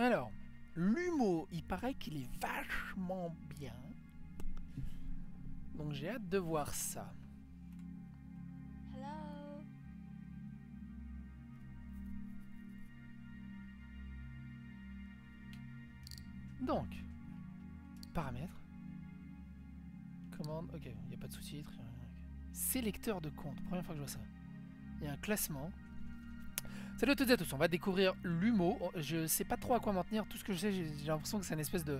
Alors, l'humo, il paraît qu'il est vachement bien. Donc j'ai hâte de voir ça. Hello. Donc, paramètres. Commande, ok, il n'y a pas de sous-titres. Sélecteur de compte, première fois que je vois ça. Il y a un classement. Salut à toutes et à tous, on va découvrir l'humo. Je sais pas trop à quoi m'en tenir, tout ce que je sais, j'ai l'impression que c'est une espèce de...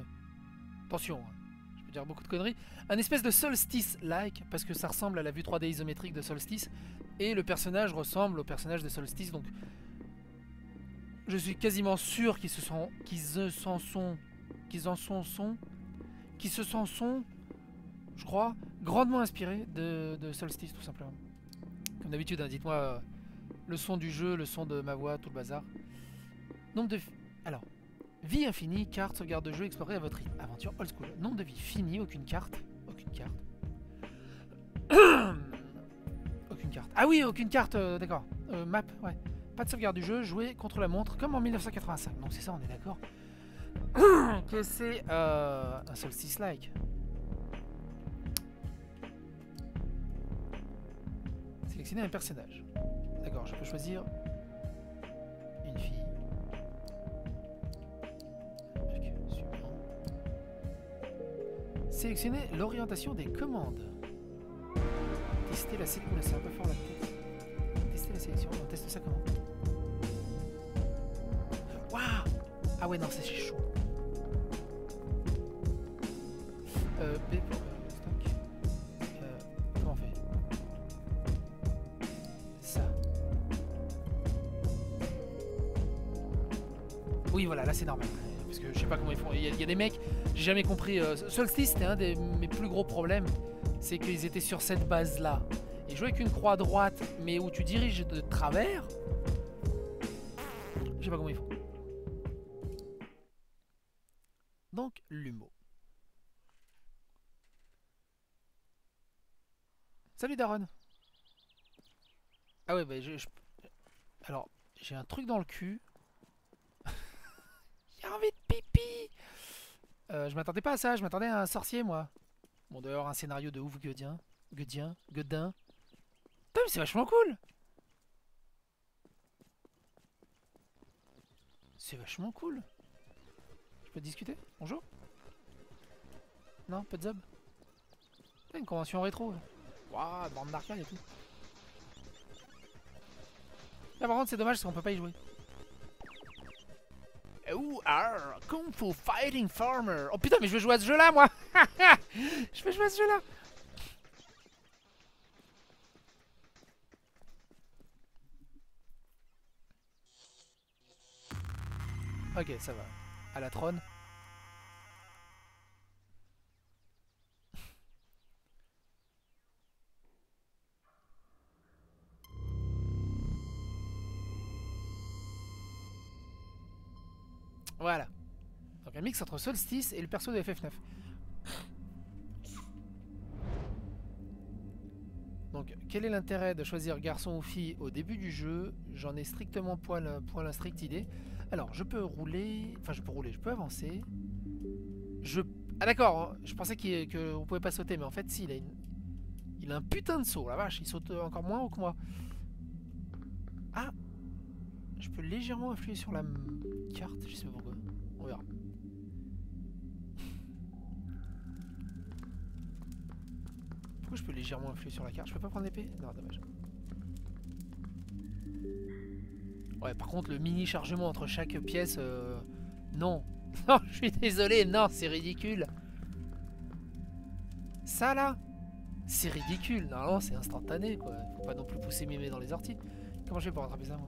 Attention, hein, je peux dire beaucoup de conneries. Un espèce de Solstice-like, parce que ça ressemble à la vue 3D isométrique de Solstice. Et le personnage ressemble au personnage de Solstice, donc... Je suis quasiment sûr qu'ils se sont... qu'ils se s'en sont... qu'ils en sont... sont... qui se sont... je crois, grandement inspirés de, de Solstice, tout simplement. Comme d'habitude, hein, dites-moi euh, le son du jeu, le son de ma voix, tout le bazar. Nombre de... Alors, vie infinie, carte, sauvegarde de jeu, explorer à votre rythme. Aventure old school. Nombre de vie fini, aucune carte. Aucune carte. aucune carte. Ah oui, aucune carte, euh, d'accord. Euh, map, ouais. Pas de sauvegarde du jeu, jouer contre la montre, comme en 1985. Donc c'est ça, on est d'accord. que c'est euh, un solstice-like. Sélectionner un personnage. D'accord, je peux choisir une fille. Sélectionner l'orientation des commandes. Tester la sélection. C'est un fort la tête. Tester la sélection. On teste ça comment? Waouh Ah ouais, non, c'est chaud. Des mecs, j'ai jamais compris. euh, Solstice, c'était un des mes plus gros problèmes. C'est qu'ils étaient sur cette base-là. Et jouer avec une croix droite, mais où tu diriges de travers. Je sais pas comment ils font. Donc, l'humo. Salut Daron. Ah ouais, bah je... je- Alors, j'ai un truc dans le cul. J'ai envie de pipi Euh, Je m'attendais pas à ça, je m'attendais à un sorcier, moi. Bon, dehors, un scénario de ouf gueudien. Gueudien, gueudin. Putain, mais c'est vachement cool C'est vachement cool. Je peux discuter? Bonjour Non, pas de zob Une convention rétro. Waouh, bande d'arcade et tout. Là par contre c'est dommage parce qu'on peut pas y jouer. Ouh, arr, Kung Fu Fighting Farmer. Oh putain mais je veux jouer à ce jeu là moi Je veux jouer à ce jeu là Ok ça va. À la trône. Voilà. Donc un mix entre Solstice et le perso de FF9. Donc quel est l'intérêt de choisir garçon ou fille au début du jeu? J'en ai strictement point la, idée. Alors je peux rouler, enfin je peux rouler, je peux avancer. Je... Ah d'accord, hein, je pensais qu'on pouvait pas sauter, mais en fait si, il a, il a un putain de saut, la vache, il saute encore moins haut que moi. Ah Je peux légèrement influer sur la carte, je sais pas pourquoi. On verra. Pourquoi je peux légèrement influer sur la carte Je peux pas prendre l'épée? Non, dommage. Ouais, par contre, le mini chargement entre chaque pièce, euh, non. Non, je suis désolé, non, c'est ridicule. Ça là, c'est ridicule. Normalement, c'est instantané, quoi. Faut pas non plus pousser mains dans les orties. Comment je fais pour rattraper ça, moi?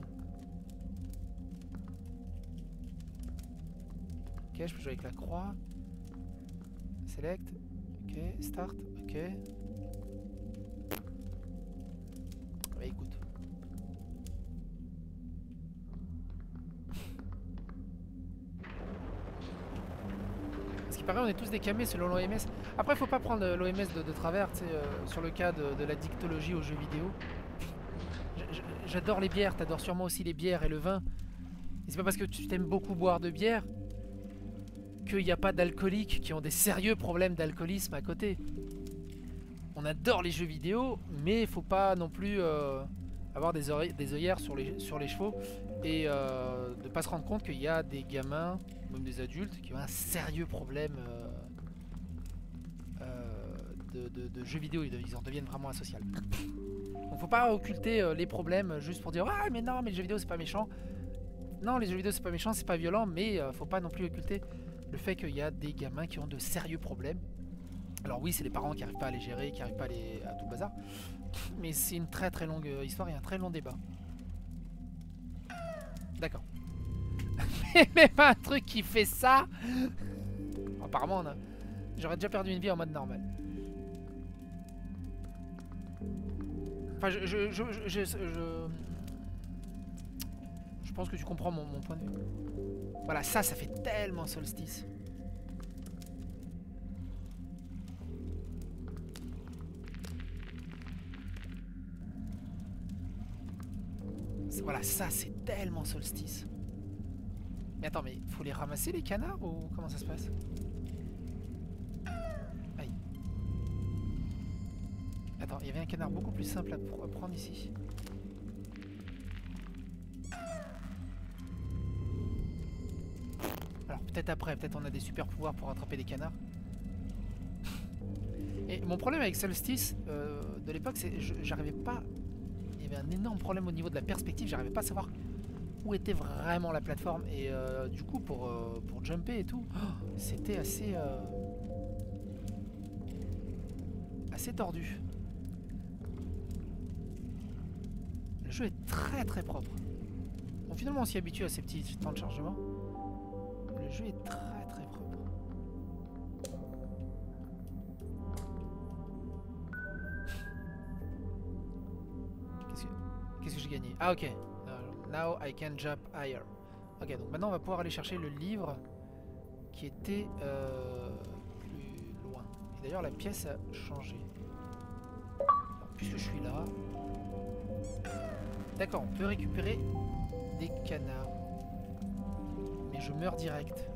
Ok, je peux jouer avec la croix. Select. Ok, start. Ok. Bah écoute. Ce qui paraît, on est tous des camés selon l'OMS. Après, faut pas prendre l'OMS de, travers, tu sais, euh, sur le cas de, de la dictologie aux jeux vidéo. J'adore les bières, t'adores sûrement aussi les bières et le vin. Et c'est pas parce que tu t'aimes beaucoup boire de bière qu'il n'y a pas d'alcooliques qui ont des sérieux problèmes d'alcoolisme à côté. On adore les jeux vidéo, mais il faut pas non plus euh, avoir des, œillères sur les, chevaux et euh, de pas se rendre compte qu'il y a des gamins, même des adultes, qui ont un sérieux problème euh, de, jeux vidéo. Ils en deviennent vraiment asociaux. Donc faut pas occulter les problèmes juste pour dire ah mais non mais les jeux vidéo c'est pas méchant. Non les jeux vidéo c'est pas méchant, c'est pas violent, mais faut pas non plus occulter le fait qu'il y a des gamins qui ont de sérieux problèmes. Alors oui, c'est les parents qui n'arrivent pas à les gérer, qui n'arrivent pas à, à tout bazar. Mais c'est une très très longue euh, histoire et un très long débat. D'accord. Mais pas un truc qui fait ça Apparemment, j'aurais déjà perdu une vie en mode normal. Enfin, je... Je, je, je, je pense que tu comprends mon point de vue. Voilà, ça, ça fait tellement solstice. Voilà, ça, c'est tellement solstice. Mais attends, mais faut les ramasser les canards ou comment ça se passe? Aïe. Attends, il y avait un canard beaucoup plus simple à prendre ici. Peut-être après, peut-être on a des super pouvoirs pour attraper des canards. Et mon problème avec Solstice euh, de l'époque, c'est j'arrivais pas... Il y avait un énorme problème au niveau de la perspective, j'arrivais pas à savoir où était vraiment la plateforme. Et euh, du coup, pour, euh, pour jumper et tout, c'était assez... assez tordu. Le jeu est très très propre. Bon, finalement, on s'y habitue à ces petits temps de chargement jeu est très très propre. Qu'est-ce que, j'ai gagné? Ah ok. Now I can jump higher. Ok, donc maintenant on va pouvoir aller chercher le livre qui était euh, plus loin. Et d'ailleurs la pièce a changé. puisque je suis là... D'accord, on peut récupérer des canards je meurs direct.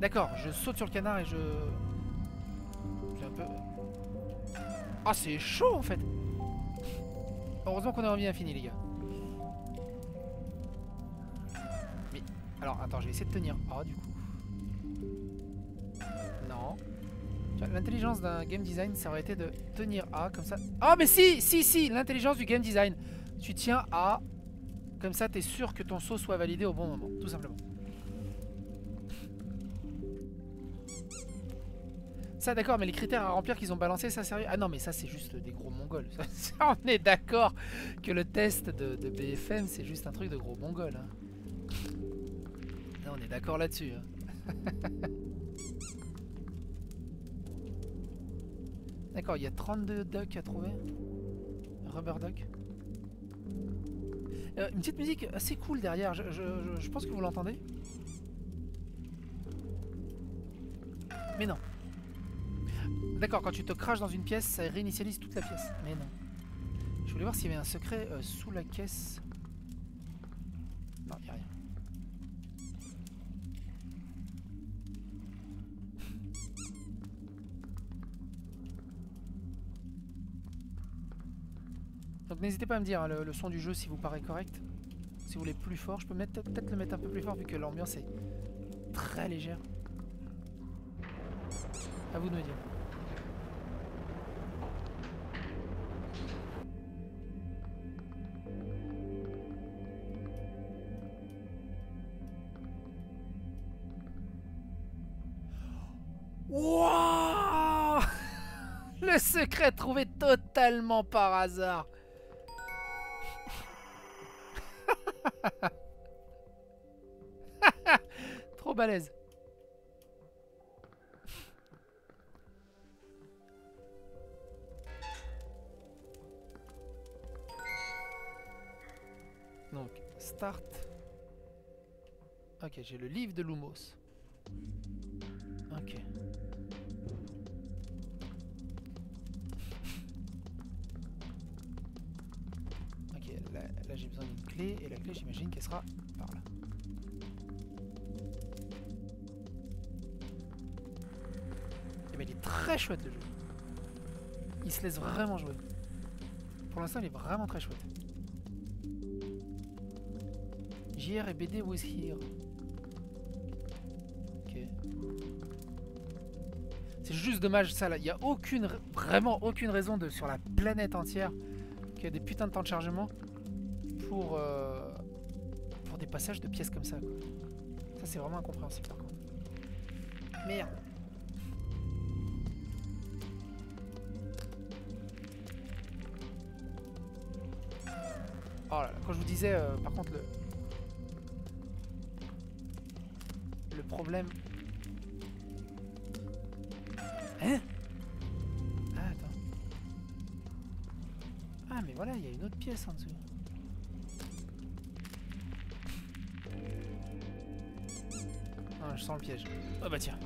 D'accord, je saute sur le canard et je... un peu... Ah, c'est chaud en fait Heureusement qu'on a envie infini les gars. Mais... Alors, attends, je vais essayer de tenir A, du coup. Non. L'intelligence d'un game design, ça aurait été de tenir A, comme ça... Oh, mais si Si, si L'intelligence du game design. Tu tiens A, comme ça, t'es sûr que ton saut soit validé au bon moment, tout simplement. Ça, d'accord, mais les critères à remplir qu'ils ont balancé, ça sérieux? Ah non, mais ça, c'est juste des gros mongols. on est d'accord que le test de, BFM, c'est juste un truc de gros mongols. Hein. on est d'accord là-dessus. Hein. d'accord, il y a 32 ducks à trouver. Rubber duck. Euh, une petite musique assez cool derrière, je, pense que vous l'entendez. Mais non. D'accord, quand tu te craches dans une pièce, ça réinitialise toute la pièce. Mais non. Je voulais voir s'il y avait un secret euh, sous la caisse. N'hésitez pas à me dire hein, le, son du jeu si vous paraît correct. Si vous voulez plus fort, je peux peut-être le mettre un peu plus fort vu que l'ambiance est très légère. À vous de me dire. Wow Le secret trouvé totalement par hasard Trop balèze. Donc, start. Ok, j'ai le livre de Lumos. Ok. et la clé j'imagine qu'elle sera par là. Et ben, il est très chouette le jeu. Il se laisse vraiment jouer. Pour l'instant il est vraiment très chouette. JR et BD was here. Ok. C'est juste dommage ça là. Il n'y a aucune, vraiment aucune raison de sur la planète entière qu'il y a des putains de temps de chargement pour, euh, pour des passages de pièces comme ça. Quoi. Ça c'est vraiment incompréhensible par contre. Merde. Oh là là, quand je vous disais, euh, par contre, le, le problème... Hein? Ah, attends. Ah, mais voilà, il y a une autre pièce en dessous. Oh bah tiens.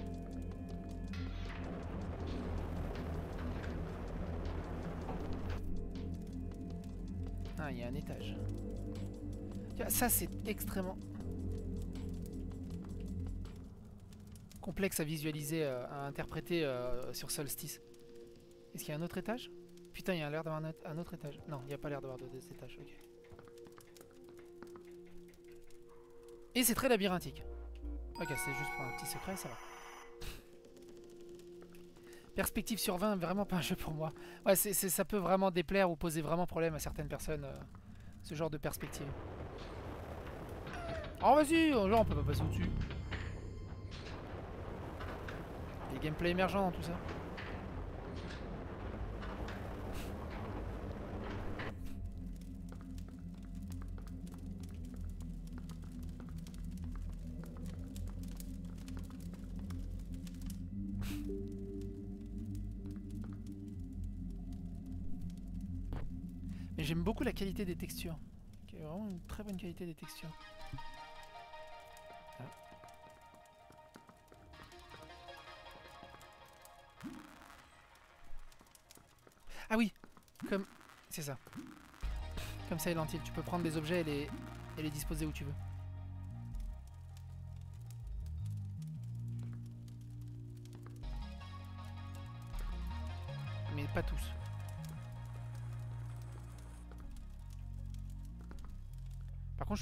Ah, il y a un étage. Ça, c'est extrêmement complexe à visualiser, euh, à interpréter euh, sur Solstice. Est-ce qu'il y a un autre étage? Putain, il y a l'air d'avoir un, autre- un autre étage. Non, il n'y a pas l'air d'avoir deux étages. ok. Et c'est très labyrinthique. Ok, c'est juste pour un petit secret, ça va. Perspective sur 20, vraiment pas un jeu pour moi. Ouais, ça peut vraiment déplaire ou poser vraiment problème à certaines personnes, euh, ce genre de perspective. Oh vas-y, genre on peut pas passer au-dessus. A gameplay émergent dans tout ça. La qualité des textures. Qui est vraiment une très bonne qualité des textures. Ah. Ah oui, comme c'est ça. Comme ça, Hill, tu peux prendre des objets et les disposer où tu veux.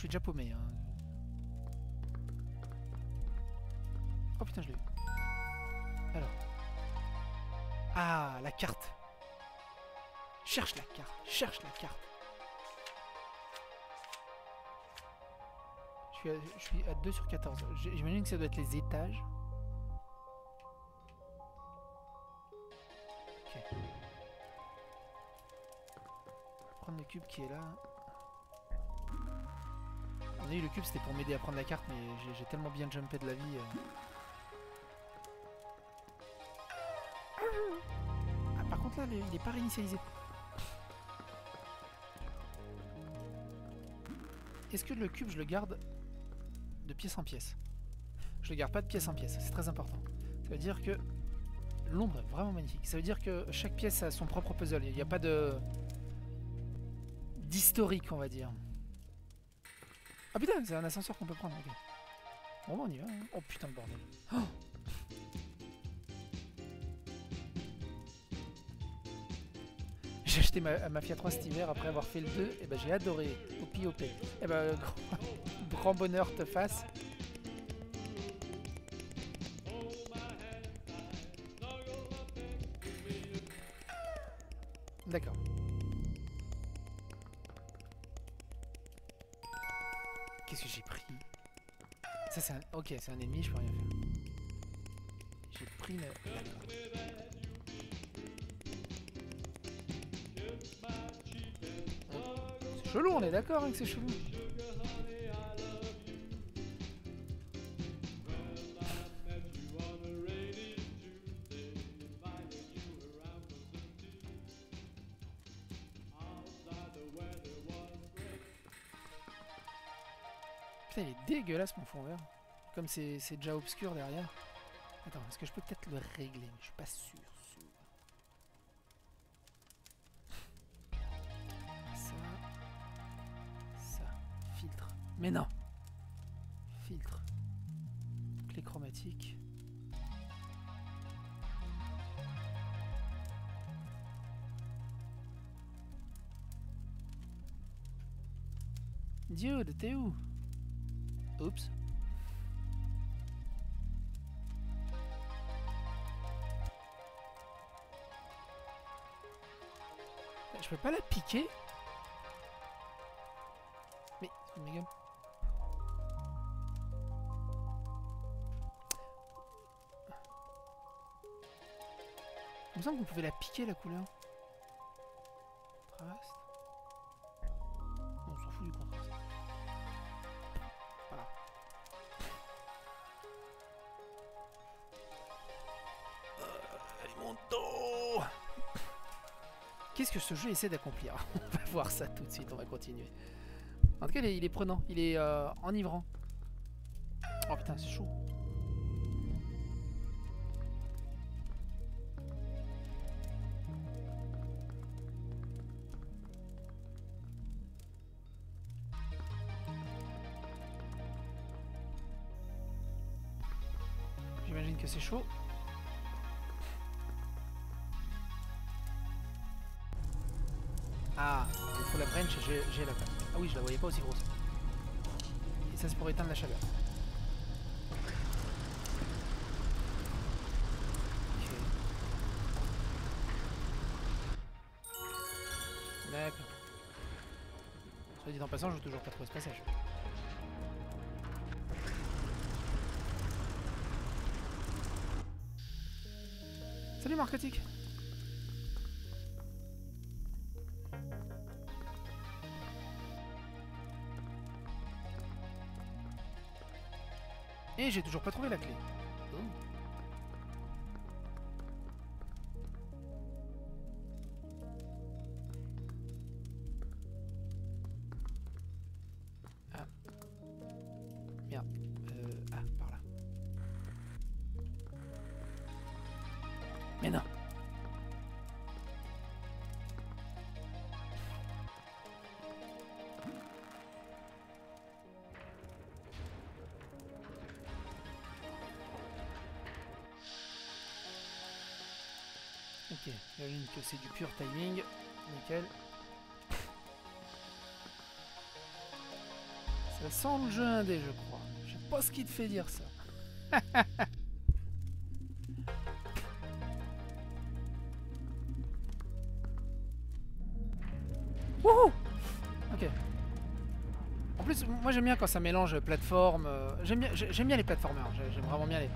Suis déjà paumé. hein. Oh putain, je l'ai eu. Alors. Ah, la carte. Cherche la carte. Cherche la carte. Je suis à, je suis à 2 sur 14. J- J'imagine que ça doit être les étages. Ok. Prendre le cube qui est là. Le cube, c'était pour m'aider à prendre la carte, mais j'ai- tellement bien jumpé de la vie. euh. Ah, par contre là, il est pas réinitialisé. Est-ce que le cube, je le garde de pièce en pièce? Je le garde pas de pièce en pièce, c'est très important. Ça veut dire que l'ombre est vraiment magnifique. Ça veut dire que chaque pièce a son propre puzzle. Il n'y a pas de d'historique, on va dire. Ah putain, c'est un ascenseur qu'on peut prendre. ok. Bon, bah, on y va. hein. Oh putain, le bordel. Oh j'ai acheté ma, Mafia 3 cet hiver après avoir fait le 2. Et ben j'ai adoré. Opi opé. Et grand, grand bonheur te fasse. C'est un ennemi, je peux rien faire. J'ai pris le... C'est chelou, on est d'accord hein, que c'est chelou. Putain, il est dégueulasse mon fond vert. C'est déjà obscur derrière. Attends, est-ce que je peux peut-être le régler? Je suis pas sûr. Ah, ça. Ça. Filtre. Mais non Filtre. Clé chromatique. Dude, t'es où? Oups. Peux pas la piquer Mais, c'est une Il me semble qu'on pouvait la piquer la couleur. Jeu essaie d'accomplir On va voir ça tout de suite, on va continuer. En tout cas, il est, prenant, il est euh, enivrant. Oh putain, c'est chaud. Aussi grosse. Et ça c'est pour éteindre la chaleur. Soit dit en passant, je veux toujours pas trouver ce passage. Salut Marcotique j'ai toujours pas trouvé la clé. C'est du pur timing. Nickel. Ça sent le jeu indé, je crois. Je sais pas ce qui te fait dire ça. Wouhou Ok. En plus, moi j'aime bien quand ça mélange plateforme. Euh, j'aime bien, bien les plateformeurs. J'aime vraiment bien les,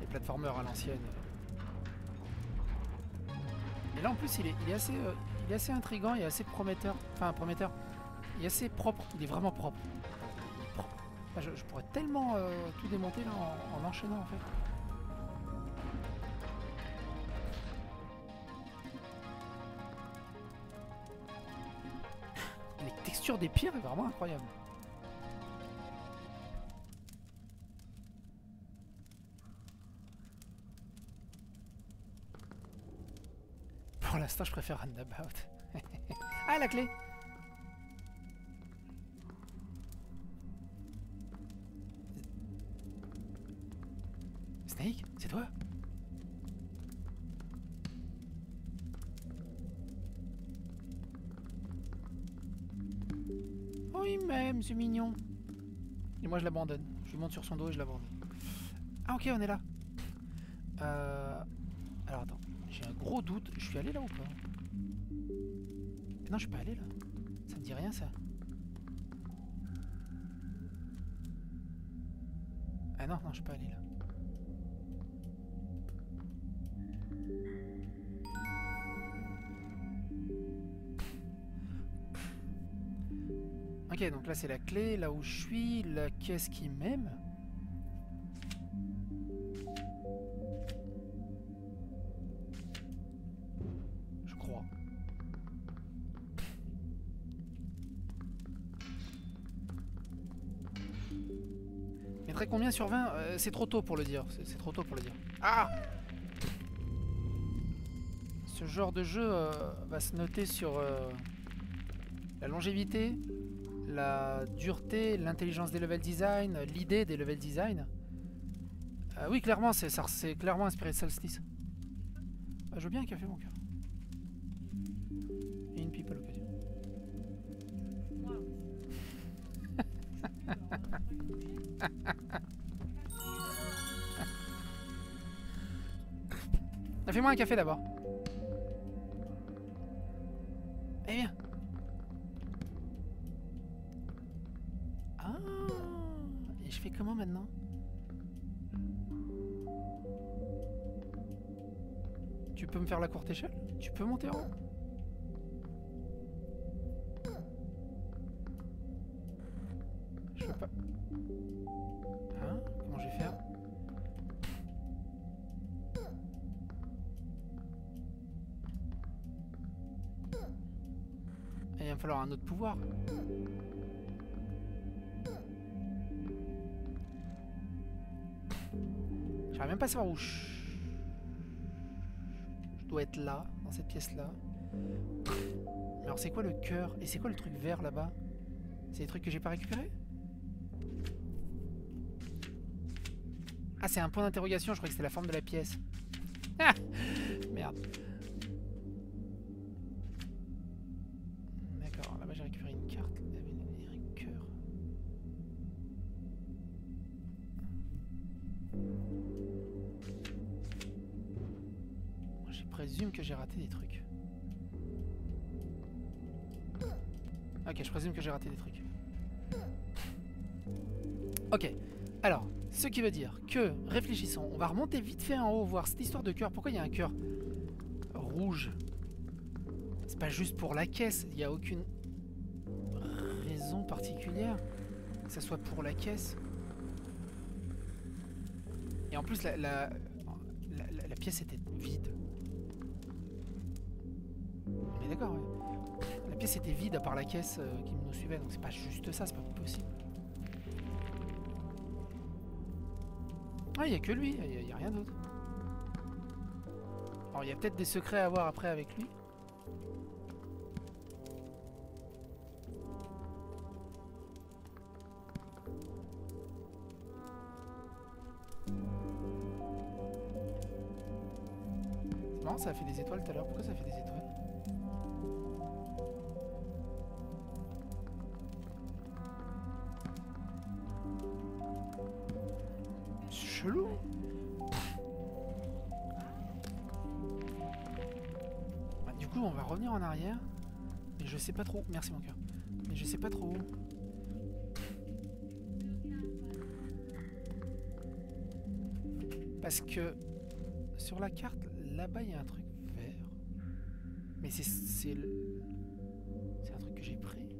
les plateformeurs à l'ancienne. Là en plus il est, il est assez, euh, il est assez et assez prometteur. Enfin prometteur. Il est assez propre. Il est vraiment propre. je, pourrais tellement euh, tout démonter là en, en enchaînant en fait. Les textures des pierres est vraiment incroyable. L'instant, je préfère Roundabout. ah, la clé Snake C'est toi? Il m'aime, c'est mignon. Et moi, je l'abandonne. Je monte sur son dos et je l'abandonne. Ah, ok, on est là. Euh... Alors, attends. J'ai un gros doute. Je suis allé là ou pas Non, je suis pas allé là. Ça me dit rien ça. Ah non, non, je suis pas allé là. Ok, donc là c'est la clé, là où je suis, la caisse qui m'aime? Combien sur 20 euh, C'est trop tôt pour le dire. C'est trop tôt pour le dire. Ah Ce genre de jeu euh, va se noter sur euh, la longévité, la dureté, l'intelligence des level design, l'idée des level design. oui, clairement, c'est clairement inspiré de Solstice. Ah, je veux bien un café, mon cœur. In people Un café d'abord. Eh bien. Ah Et je fais comment maintenant? Tu peux me faire la courte échelle? Tu peux monter en haut? Je peux pas. Falloir un autre pouvoir. J'arrive même pas à savoir où je... je dois être là, dans cette pièce-là. Alors c'est quoi le cœur Et c'est quoi le truc vert là-bas? C'est des trucs que j'ai pas récupérés? Ah c'est un point d'interrogation, je croyais que c'était la forme de la pièce. Ah Merde. Des trucs. Ok, alors, ce qui veut dire que, réfléchissons, on va remonter vite fait en haut, voir cette histoire de cœur. Pourquoi il y a un cœur rouge? C'est pas juste pour la caisse, il n'y a aucune raison particulière que ça soit pour la caisse. Et en plus, la, la- la pièce était vide. Est d'accord, ouais. La pièce était vide à part la caisse euh, qui nous suivait, donc c'est pas juste ça, c'est pas possible. Ah, il a que lui, il y a- rien d'autre. Alors, il y a peut-être des secrets à voir après avec lui. Marrant, ça a fait des étoiles tout à l'heure. Pourquoi ça fait des étoiles? Sais pas trop. Merci mon cœur. Mais je sais pas trop. Parce que sur la carte, là-bas, il y a un truc vert. Mais c'est c'est le- c'est un truc que j'ai pris.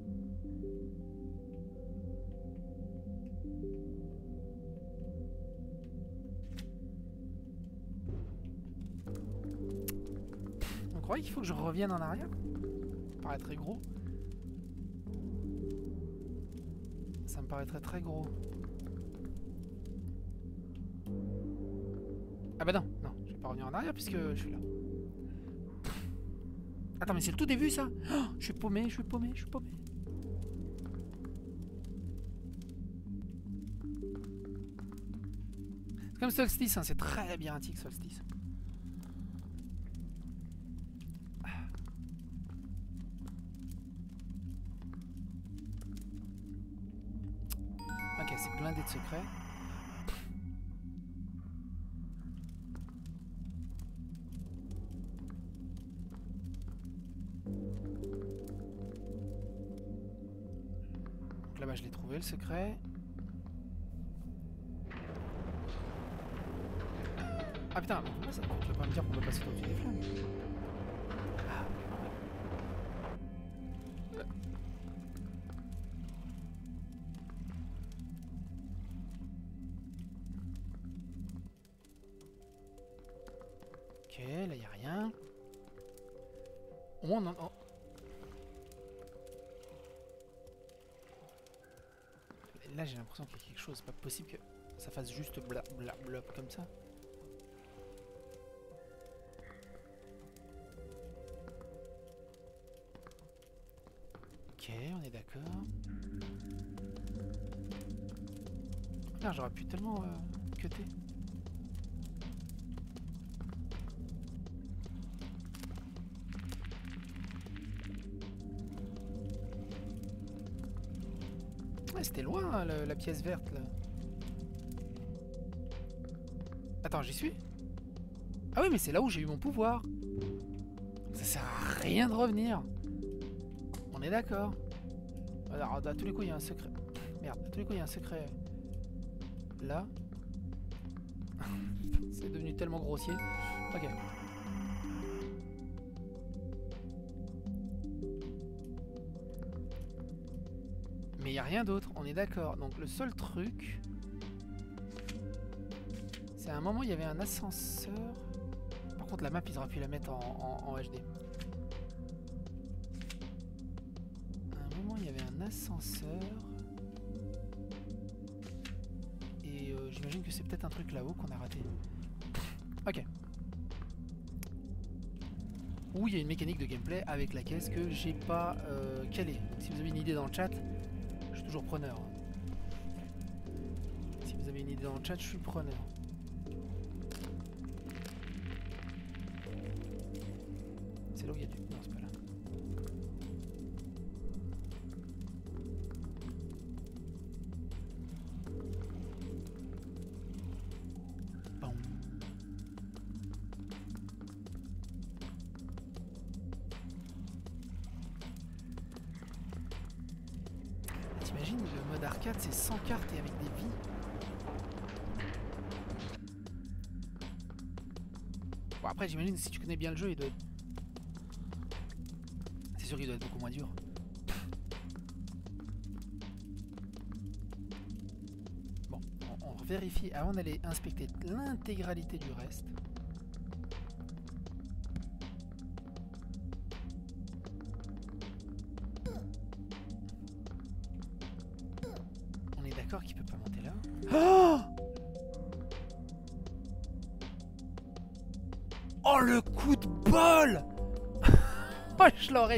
On croyait qu'il faut que je revienne en arrière très gros. Ça me paraîtrait très gros. Ah bah non, non, je vais pas revenir en arrière puisque je suis là. Attends, mais c'est le tout début ça Oh, Je suis paumé, je suis paumé, je suis paumé. C'est comme Solstice, hein, c'est très labyrinthique Solstice. Donc là-bas, je l'ai trouvé le secret. Ah putain, pourquoi ça Tu vas pas me dire qu'on va passer au-dessus des flammes là y a rien. On en... oh. Là j'ai l'impression qu'il y a quelque chose, c'est pas possible que ça fasse juste bla bla bla comme ça. Ok, on est d'accord. Putain, j'aurais pu tellement euh, cutter. Loin la pièce verte là. Attends, j'y suis Ah oui, mais c'est là où j'ai eu mon pouvoir. Ça sert à rien de revenir. On est d'accord. Alors, à tous les coups, il y a un secret. Merde, à tous les coups, il y a un secret. Là. c'est devenu tellement grossier. Ok. Mais il n'y a rien d'autre, on est d'accord. Donc le seul truc... C'est à un moment, il y avait un ascenseur. Par contre, la map, ils auraient pu la mettre en, HD. À un moment, il y avait un ascenseur. Et euh, j'imagine que c'est peut-être un truc là-haut qu'on a raté. Ok. Ou il y a une mécanique de gameplay avec la caisse que j'ai pas euh, calée. Si vous avez une idée dans le chat, toujours preneur. Si vous avez une idée dans le chat, je suis preneur. C'est là où il y a du... Non, c'est pas là. Après, j'imagine, si tu connais bien le jeu, il doit être c'est sûr qu'il doit être beaucoup moins dur. Bon, on, vérifie avant d'aller inspecter l'intégralité du reste.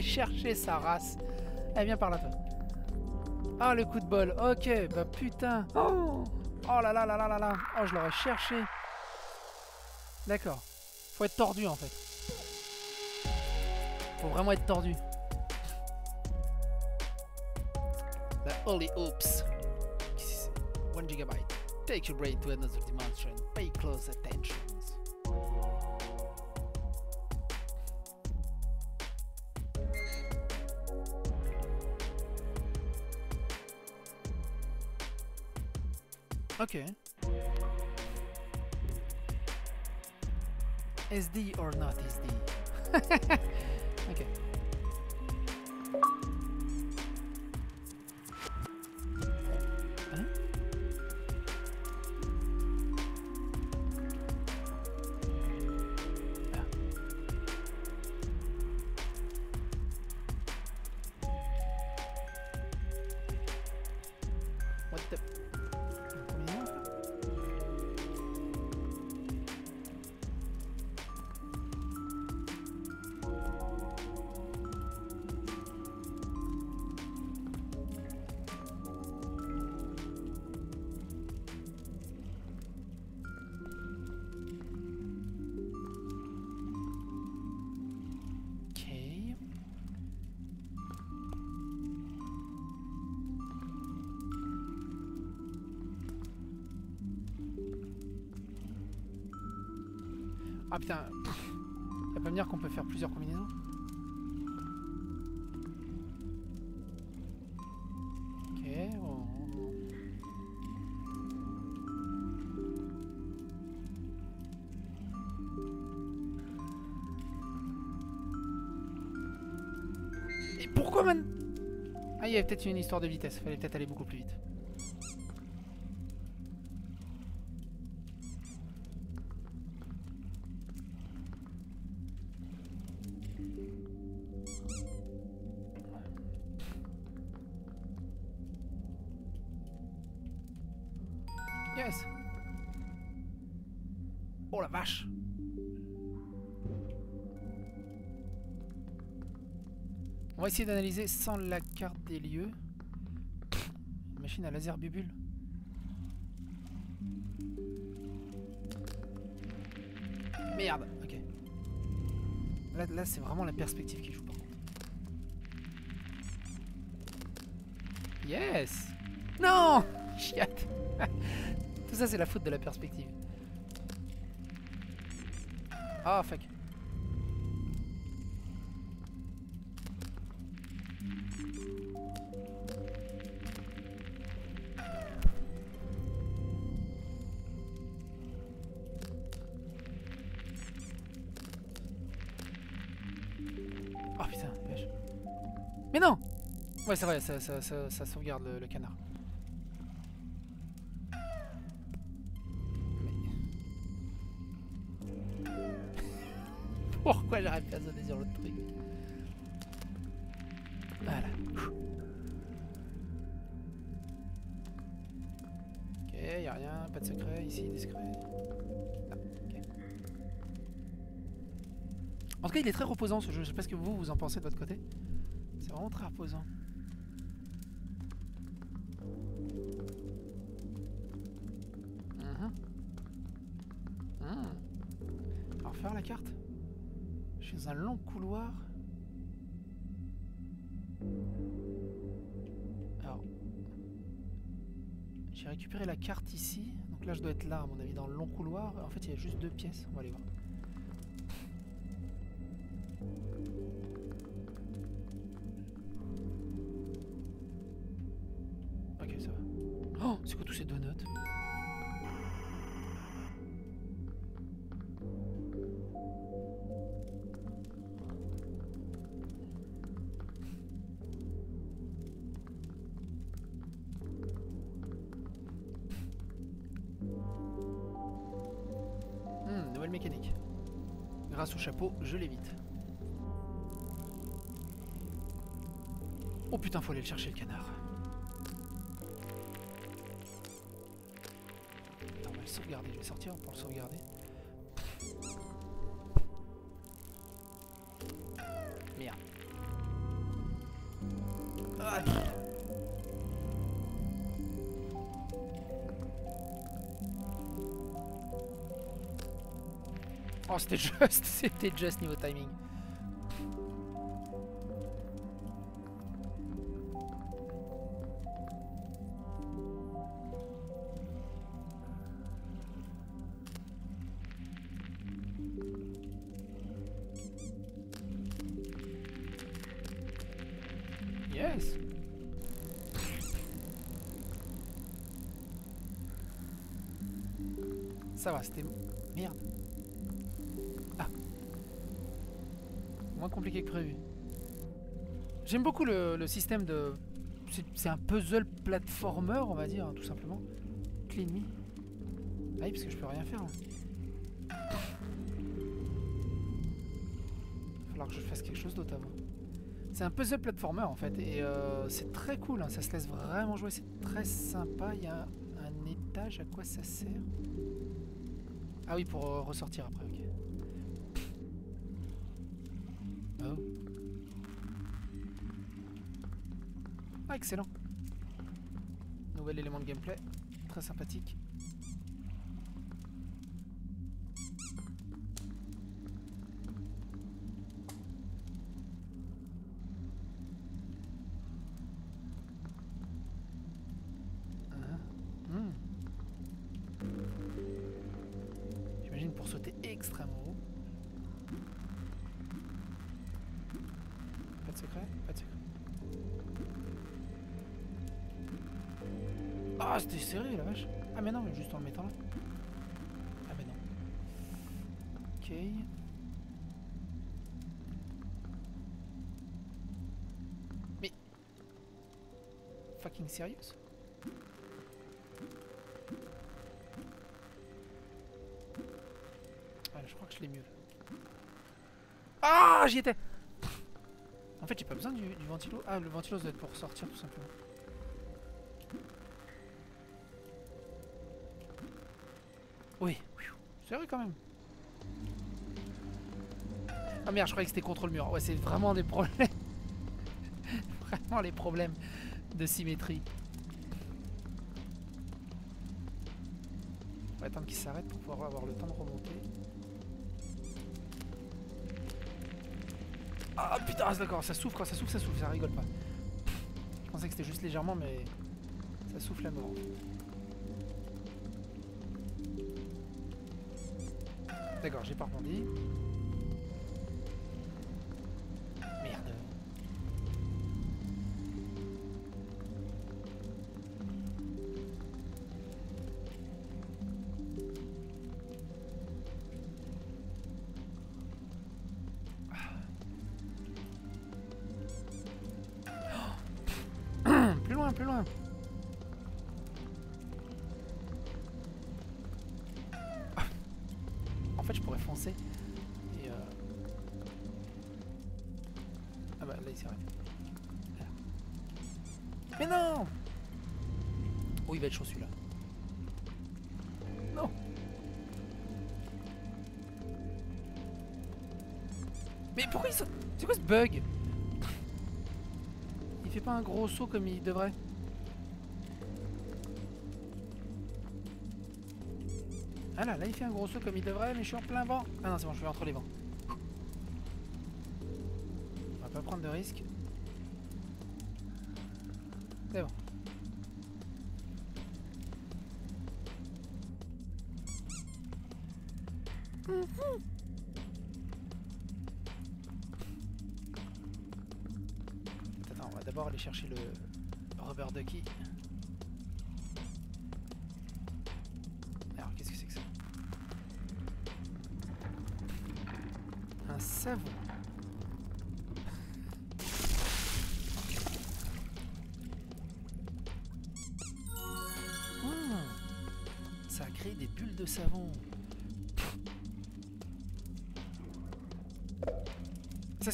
Cherché sa race. Elle vient par là. Ah le coup de bol. Ok, bah putain. Oh, oh là là là là là là. Oh je l'aurais cherché. D'accord. Faut être tordu en fait. Faut vraiment être tordu. The holy oops. 1 gigabyte. Take your brain to another dimension. Pay close attention. Okay. SD or not SD? pourquoi man... Ah il y avait peut-être une histoire de vitesse, fallait peut-être aller beaucoup plus vite. D'analyser sans la carte des lieux. Machine à laser bubule. Merde, ok. Là, c'est vraiment la perspective qui joue par contre. Yes Non Chiate Tout ça, c'est la faute de la perspective. Ah, fuck. Ouais, c'est vrai, ça, sauvegarde le, canard. Pourquoi j'arrive pas à sauter sur l'autre truc Voilà. Ok, y'a rien, pas de secret ici, discret. Ah. En tout cas, il est très reposant ce jeu. Je sais pas ce que vous, vous en pensez de votre côté. C'est vraiment très reposant. Mhm. Alors faire la carte. Je suis dans un long couloir. Alors. J'ai récupéré la carte ici. Donc là je dois être là à mon avis dans le long couloir. En fait il y a juste deux pièces. On va aller voir. Ok ça va. Oh c'est quoi tous ces donuts? Chapeau, je l'évite. Oh putain, faut aller le chercher le canard. Attends, on va le sauvegarder. Je vais sortir pour le sauvegarder. Oh, c'était juste, c'était juste niveau timing. Compliqué que prévu. J'aime beaucoup le, système de... c'est- un puzzle platformer, on va dire, hein, tout simplement. Clean me. Ah oui, parce que je peux rien faire. va falloir que je fasse quelque chose d'autre avant. C'est un puzzle platformer en fait, et euh, c'est très cool, hein, ça se laisse vraiment jouer, c'est très sympa. Il y a un, un étage, à quoi ça sert? Ah oui, pour euh, ressortir après, excellent. Nouvel élément de gameplay, très sympathique. C'était serré la vache. Ah, mais non, mais juste en le mettant là. Ah, mais non. Ok. Mais. Fucking serious Ah, je crois que je l'ai mieux. Ah, j'y étais En fait, j'ai pas besoin du, du ventilo. Ah, le ventilo, ça doit être pour sortir, tout simplement. C'est vrai quand même. Ah merde, je croyais que c'était contre le mur. Ouais, c'est vraiment des problèmes. vraiment les problèmes de symétrie. On va attendre qu'il s'arrête pour pouvoir avoir le temps de remonter. Ah putain, c'est d'accord, ça souffle quand ça souffle, ça souffle, ça rigole pas. Je pensais que c'était juste légèrement, mais ça Ça souffle à mort. D'accord, j'ai pas rebondi. Être celui-là. Non Mais pourquoi il C'est quoi ce bug? Il fait pas un gros saut comme il devrait Ah là, là il fait un gros saut comme il devrait, mais je suis en plein vent. Ah non, c'est bon, je suis entre les vents. On va pas prendre de risques.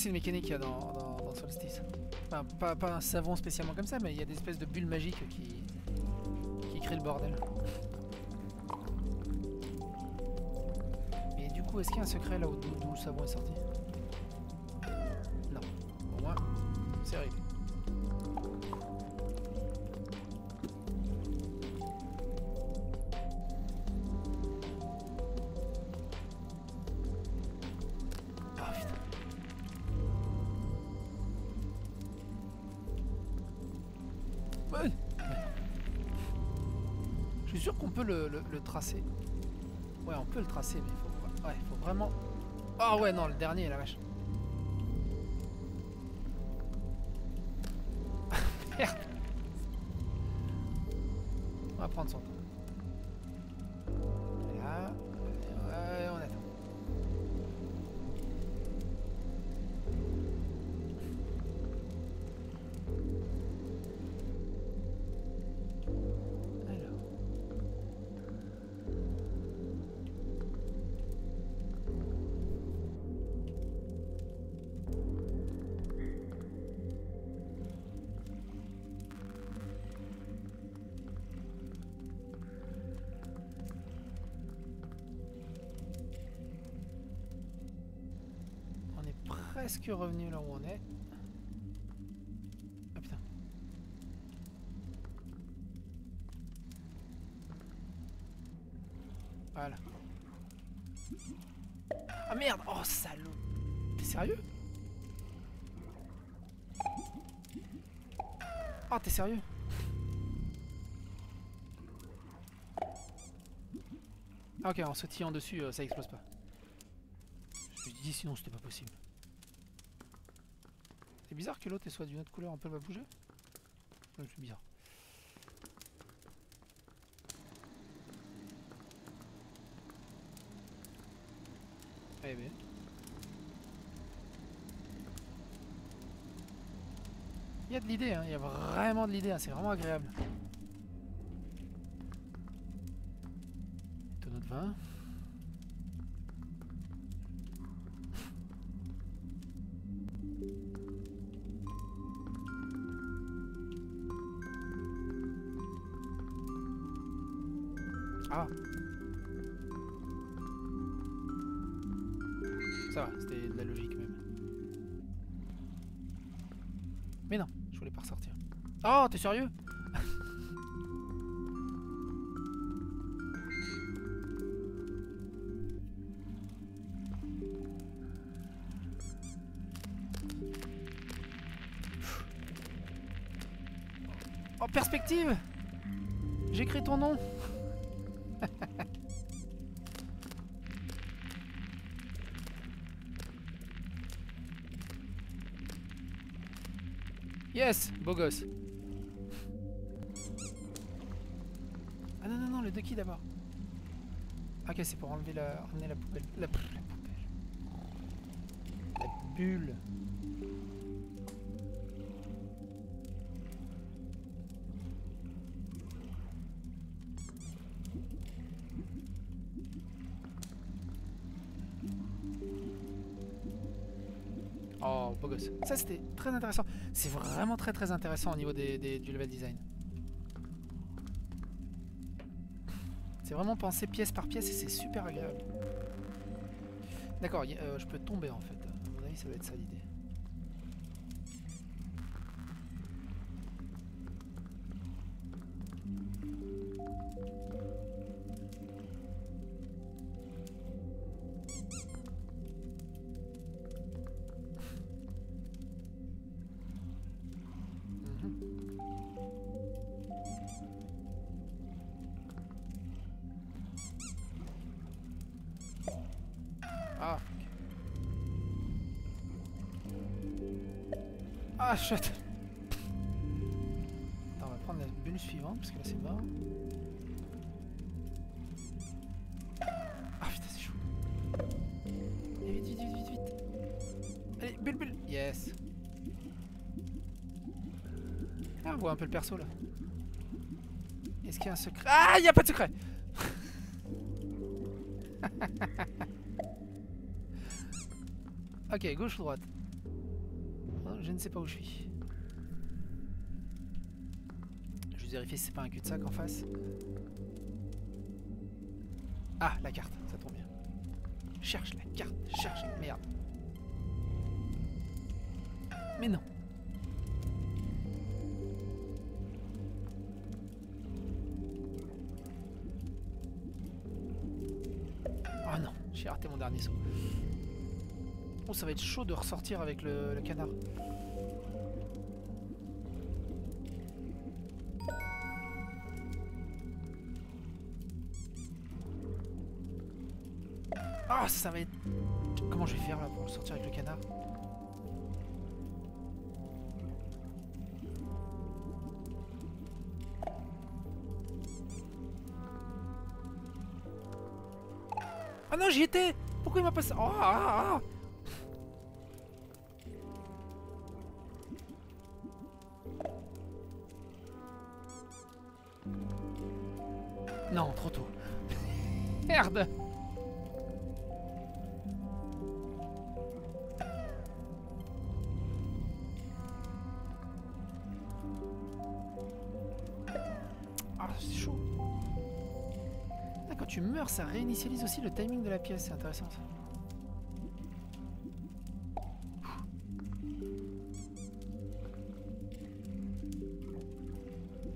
Une mécanique qu'il y a dans, Solstice. Pas, un savon spécialement comme ça, mais il y a des espèces de bulles magiques qui, créent le bordel. Et du coup, est-ce qu'il y a un secret là où le savon est sorti? Sûr qu'on peut le, tracer. Ouais, on peut le tracer, mais il faut vraiment... Ah ouais, non, le dernier, la vache. Presque revenu là où on est. Ah putain. Voilà. Ah merde Oh salaud T'es sérieux? Oh t'es sérieux? Ah ok, en sautillant dessus, euh, ça explose pas. Je me dis sinon c'était pas possible. Bizarre que l'autre soit d'une autre couleur, un peu elle va bouger C'est bizarre. Eh ben. Il y a de l'idée, hein. il y a vraiment de l'idée, hein. c'est vraiment agréable. Mais non, je voulais pas ressortir. Oh, t'es sérieux? Oh, perspective! J'écris ton nom Yes Beau gosse. Ah non non non le Ducky d'abord. Ok c'est pour enlever la, ramener la poubelle. La, la poubelle. La bulle. Oh, beau gosse. Ça, c'était très intéressant. C'est vraiment très très intéressant au niveau du level design. C'est vraiment pensé pièce par pièce et c'est super agréable. D'accord, euh, je peux tomber en fait. À mon avis, ça doit être ça l'idée. Ah. Attends, on va prendre la bulle suivante parce que là c'est mort. Ah putain, c'est chaud. Allez, vite, vite, vite, vite, vite. Allez, bulle, bulle. Yes. Ah, on voit un peu le perso là. Est-ce qu'il y a un secret? Ah, il n'y a pas de secret Ok, gauche ne sais pas où je suis. Je vais vérifier si c'est pas un cul-de-sac en face. Ah, la carte, ça tombe bien. Cherche la carte, cherche, merde. Mais non. Ah non, j'ai raté mon dernier saut. Oh, ça va être chaud de ressortir avec le canard. Comment je vais faire là pour sortir avec le canard Ah non, j'y étais Pourquoi il m'a pas... Oh, ah, ah. Tu meurs, ça réinitialise aussi le timing de la pièce, c'est intéressant ça.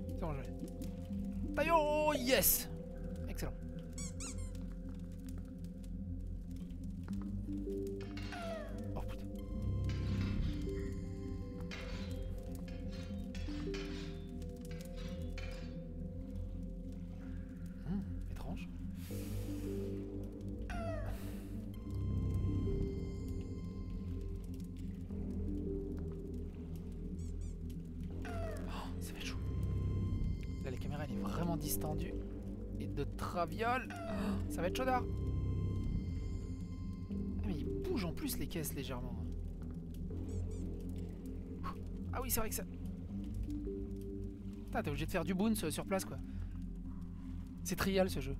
C'est bon. Taillot Yes les caisses légèrement. Ah oui, c'est vrai que ça... Putain, t'es obligé de faire du boons sur place, quoi. C'est trial, ce jeu.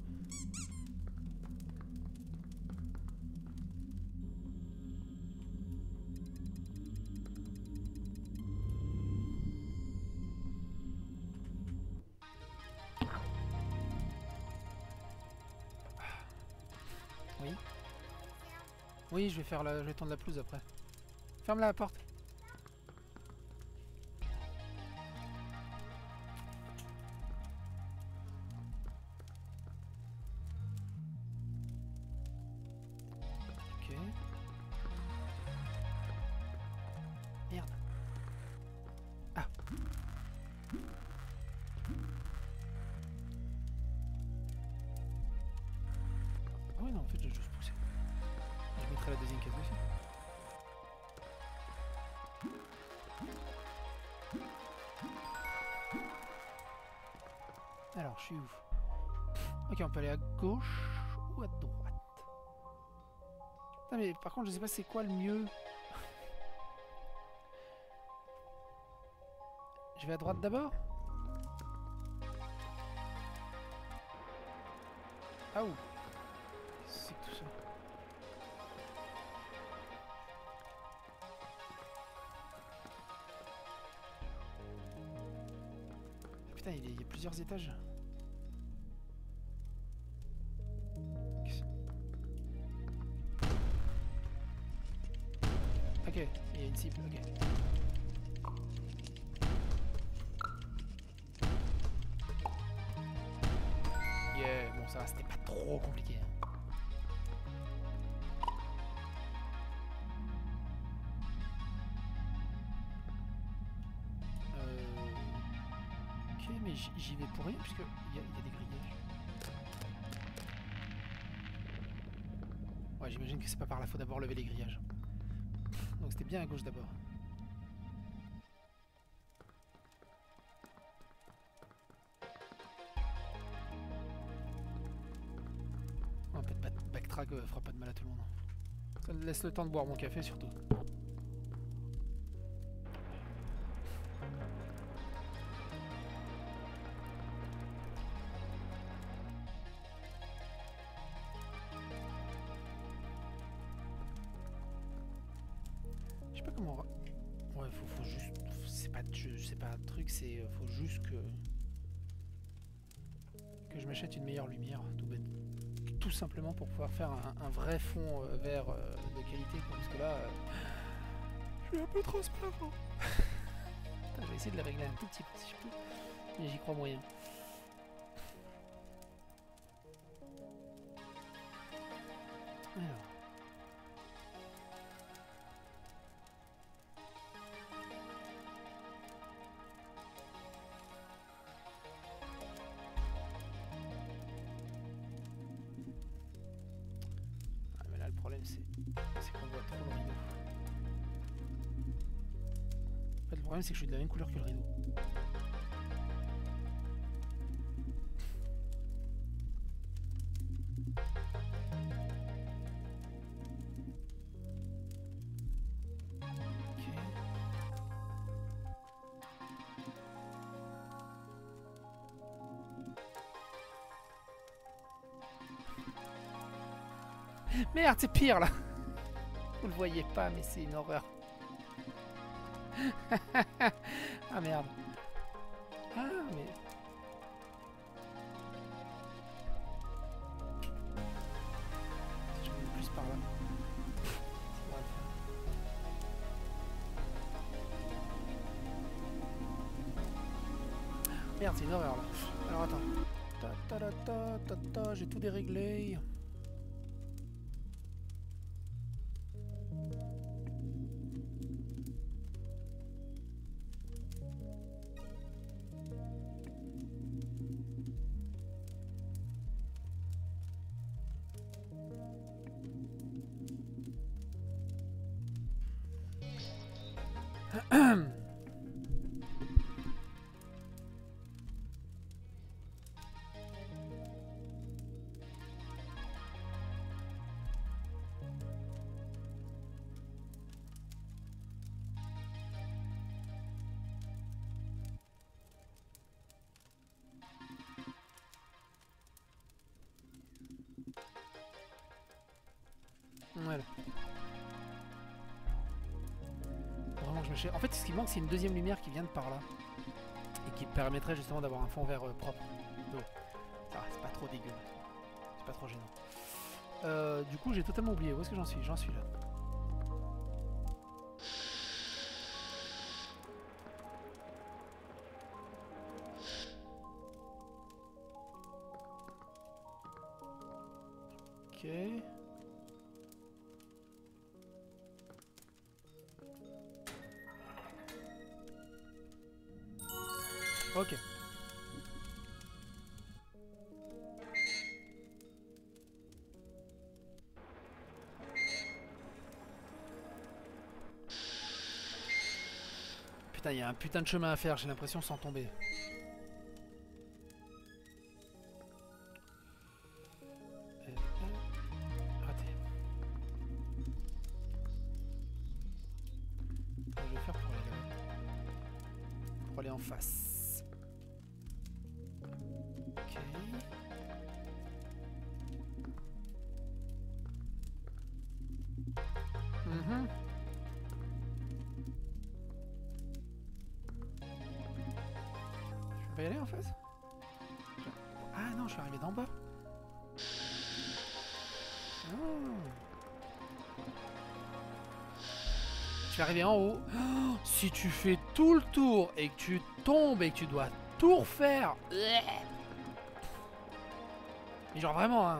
Oui, je vais faire la... je vais tendre la pelouse après. Ferme la porte. Ok. Merde. Ah. Oui, non, en fait, je vais juste pousser. La deuxième case dessus. Alors, je suis où? Ok, on peut aller à gauche ou à droite? Non mais par contre, je sais pas c'est quoi le mieux. Je vais à droite d'abord? J'y vais pour rien puisque il y, a- des grillages. Ouais, j'imagine que c'est pas par là, faut d'abord lever les grillages. Donc c'était bien à gauche d'abord. Un peu de back- backtrack euh, fera pas de mal à tout le monde. Ça laisse le temps de boire mon café surtout. Simplement pour pouvoir faire un, un vrai fond euh, vert euh, de qualité, parce que là, euh, je suis un peu transparent. Je vais essayer de le régler un tout petit peu si je peux, mais j'y crois moyen. Alors. C'est que je suis de la même couleur que le rideau. Merde, c'est pire là Vous le voyez pas, mais c'est une horreur. ah merde. Ah, mais... Je vais plus par là. Merde, c'est une horreur là. Alors attends. Ta ta ta ta ta ta, j'ai tout déréglé. En fait, ce qui manque, c'est une deuxième lumière qui vient de par là. Et qui permettrait justement d'avoir un fond vert euh, propre. Va, c'est pas trop dégueu. C'est pas trop gênant. Euh, du coup, j'ai totalement oublié. Où est-ce que j'en suis? J'en suis là. Il y a un putain de chemin à faire, j'ai l'impression, sans tomber. En haut. Oh, si tu fais tout le tour et que tu tombes et que tu dois tout refaire. Mais genre vraiment, hein.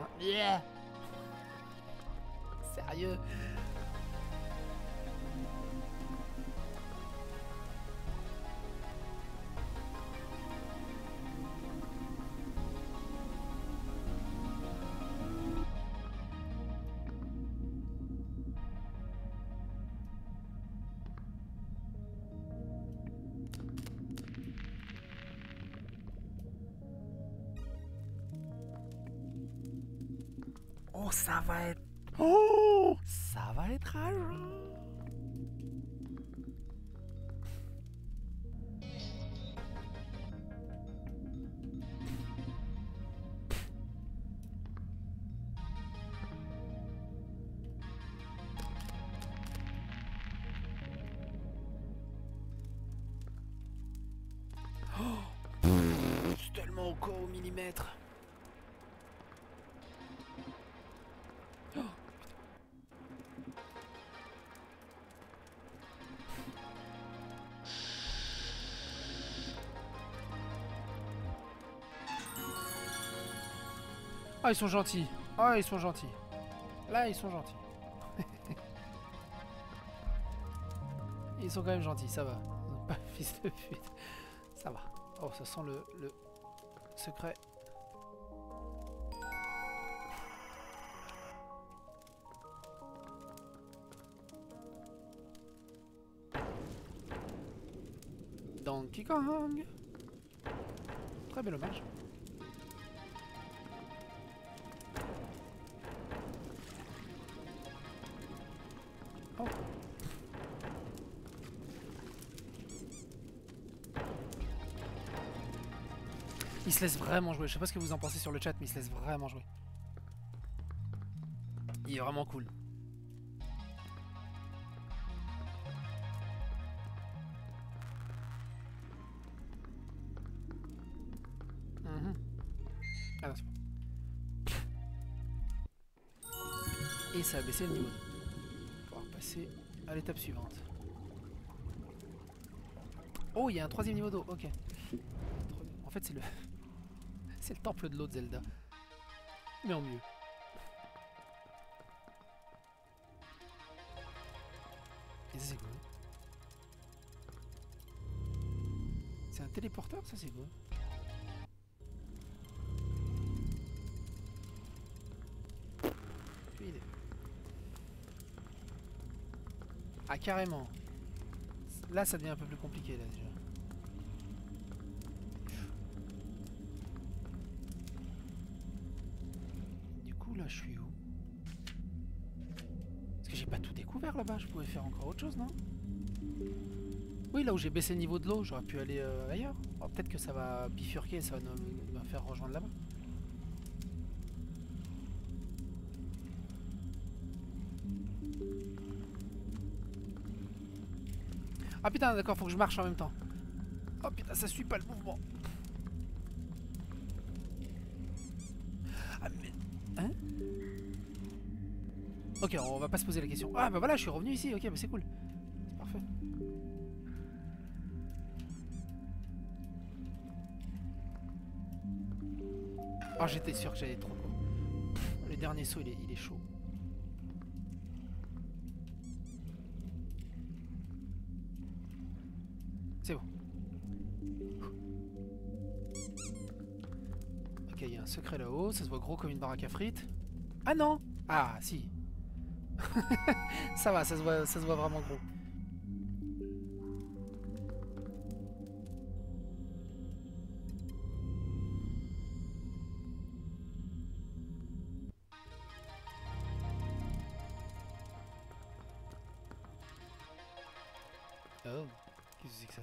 Ah, ils sont gentils. Ah, ils sont gentils. Là, ils sont gentils. ils sont quand même gentils, ça va. Pas fils de pute. Ça va. Oh, ça sent le, le secret. Donkey Kong Très bel hommage. Se laisse vraiment jouer. Je sais pas ce que vous en pensez sur le chat, mais il se laisse vraiment jouer. Il est vraiment cool. Mhm. Ah. Et ça a baissé le niveau. Pour pouvoir passer à l'étape suivante. Oh, il y a un troisième niveau d'eau. Ok. En fait, c'est le... c'est le temple de l'eau de Zelda. Mais en mieux. Et c'est cool. C'est un téléporteur, ça, c'est idée. Ah, carrément. Là, ça devient un peu plus compliqué, là, déjà. Pouvais faire encore autre chose, non? Oui, là où j'ai baissé le niveau de l'eau, j'aurais pu aller euh, ailleurs. Oh, Peut-être que ça va bifurquer, ça va me faire rejoindre là-bas. Ah putain, d'accord, faut que je marche en même temps. Oh putain, ça suit pas le mouvement. Ok, on va pas se poser la question. Ah bah voilà, je suis revenu ici, ok, bah c'est cool. C'est parfait. Oh, j'étais sûr que j'allais trop. Le dernier saut, il est, il est chaud. C'est bon. Ok, il y a un secret là-haut. Ça se voit gros comme une baraque à frites. Ah non Ah, si. ça va, ça se, voit, ça se voit vraiment gros. Oh, qu'est-ce que c'est que ça?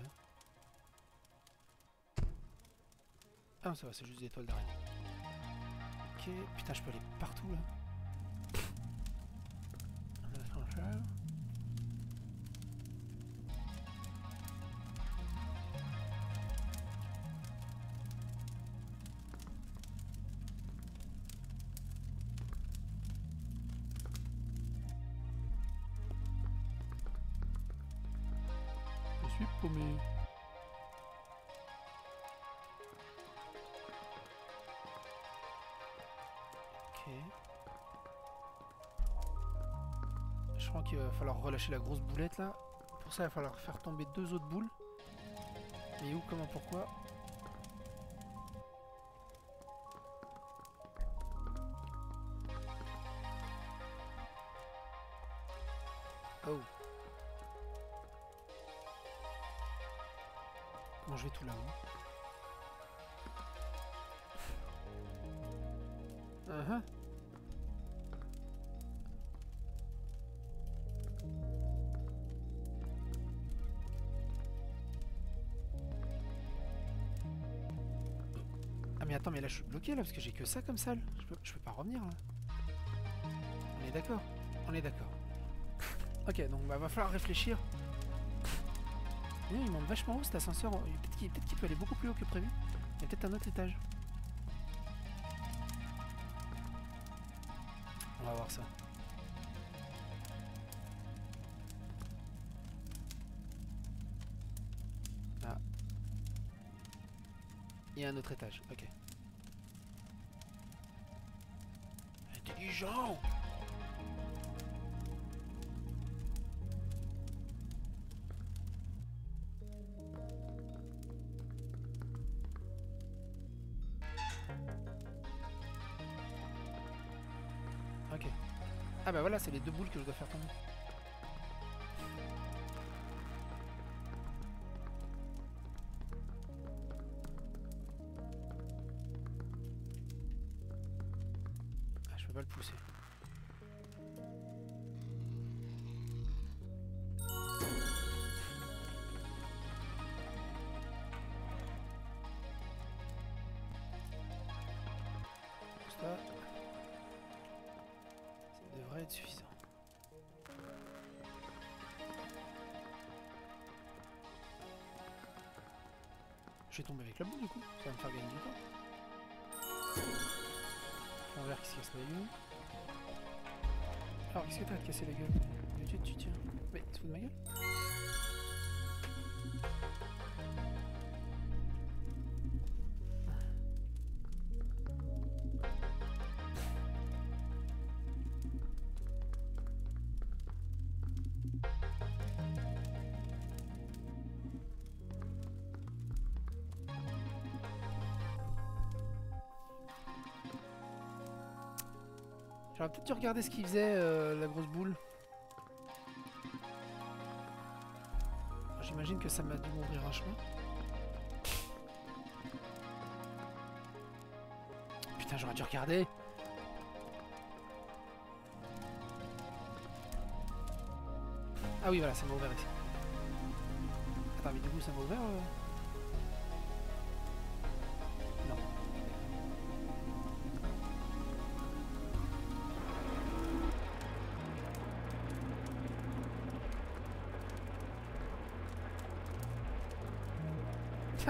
Ah non, ça va, c'est juste des étoiles d'araignée. Ok, putain, je peux aller partout là. Je crois qu'il va falloir relâcher la grosse boulette là. Pour ça, il va falloir faire tomber deux autres boules. Mais où, comment, pourquoi? Je suis bloqué là parce que j'ai que ça comme salle. Je peux, je peux pas revenir là. On est d'accord On est d'accord. ok, donc bah, va falloir réfléchir. Et il monte vachement haut cet ascenseur. Peut-être qu'il peut, peut aller beaucoup plus haut que prévu. Il y a peut-être un autre étage. On va voir ça. Ah. Il y a un autre étage, ok. Ok. Ah bah voilà, c'est les deux boules que je dois faire tomber. Je vais tomber avec la boule du coup, ça va me faire gagner du temps. Fond vert qui se casse la gueule. Alors qu'est-ce que t'as à te casser la gueule tu, tu tiens. Mais tu te fous de ma gueule J'aurais peut-être dû regarder ce qu'il faisait, euh, la grosse boule. J'imagine que ça m'a dû m'ouvrir un chemin. Putain, j'aurais dû regarder. Ah oui, voilà, ça m'a ouvert ici. Attends, mais du coup, ça m'a ouvert euh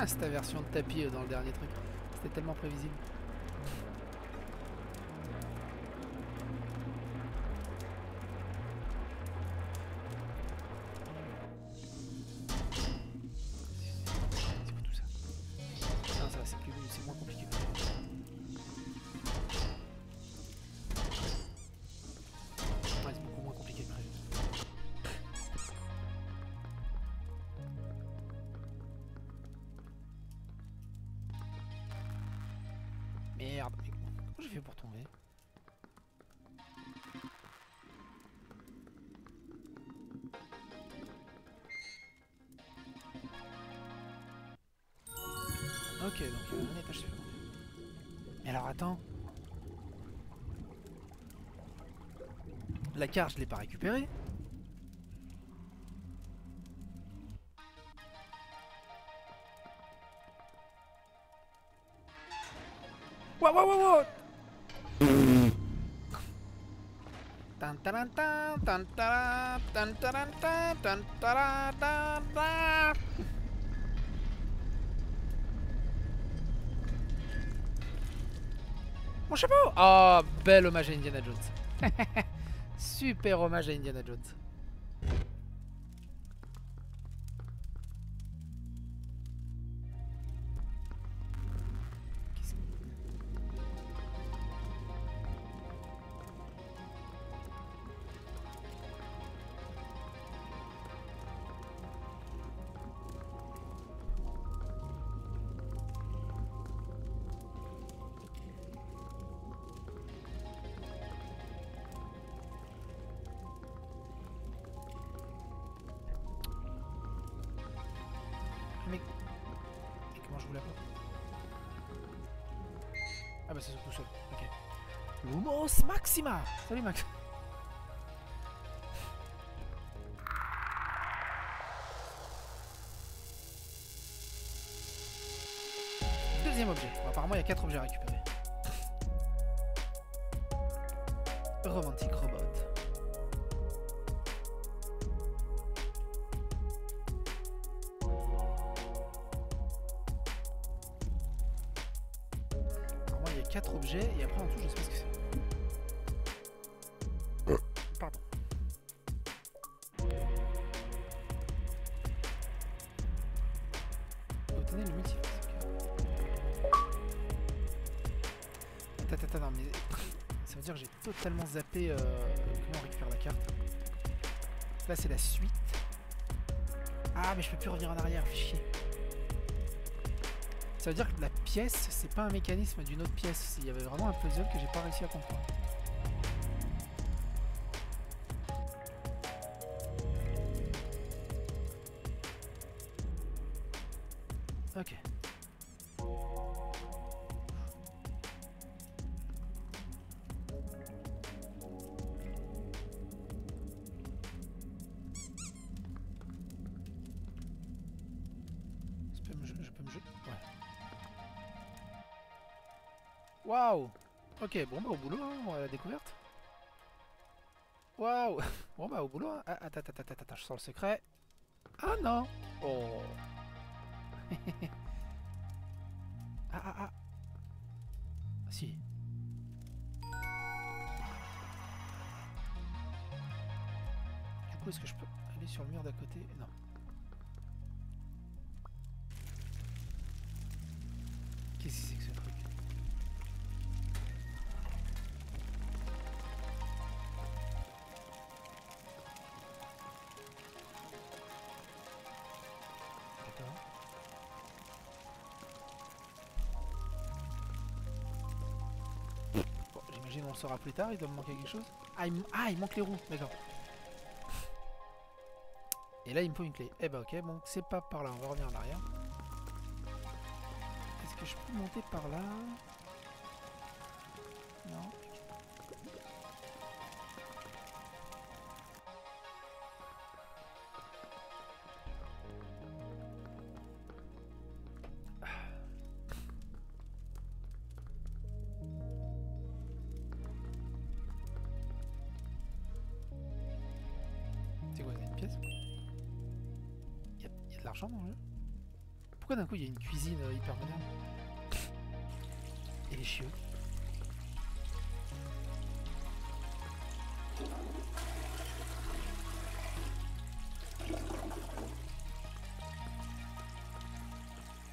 Ah, Cette version de tapis euh, dans le dernier truc. C'était tellement prévisible. J'ai fait pour tomber Ok, donc il y a un étage. Mais alors attends. La carte, je l'ai pas récupérée. Mon chapeau Oh, bel hommage à Indiana Jones. Super hommage à Indiana Jones. Salut Max Deuxième objet. Apparemment il y a 4 objets à récupérer. Totalement zappé euh, comment on récupère la carte. Là c'est la suite. Ah mais je peux plus revenir en arrière, chier. Ça veut dire que la pièce, c'est pas un mécanisme d'une autre pièce. Il y avait vraiment un puzzle que j'ai pas réussi à comprendre. Ok, bon bah au boulot, hein, à la découverte. Waouh Bon bah au boulot. hein. Ah, attends, attends, attends, attends, je sens le secret. Ah non Oh on le saura plus tard, il doit me manquer quelque chose. Ah, ah, il manque les roues, d'accord. Et là, il me faut une clé. Eh ben ok, bon, c'est pas par là, on va revenir en arrière. Est-ce que je peux monter par là? Non. Il y a une cuisine euh, hyper moderne Et les chiots.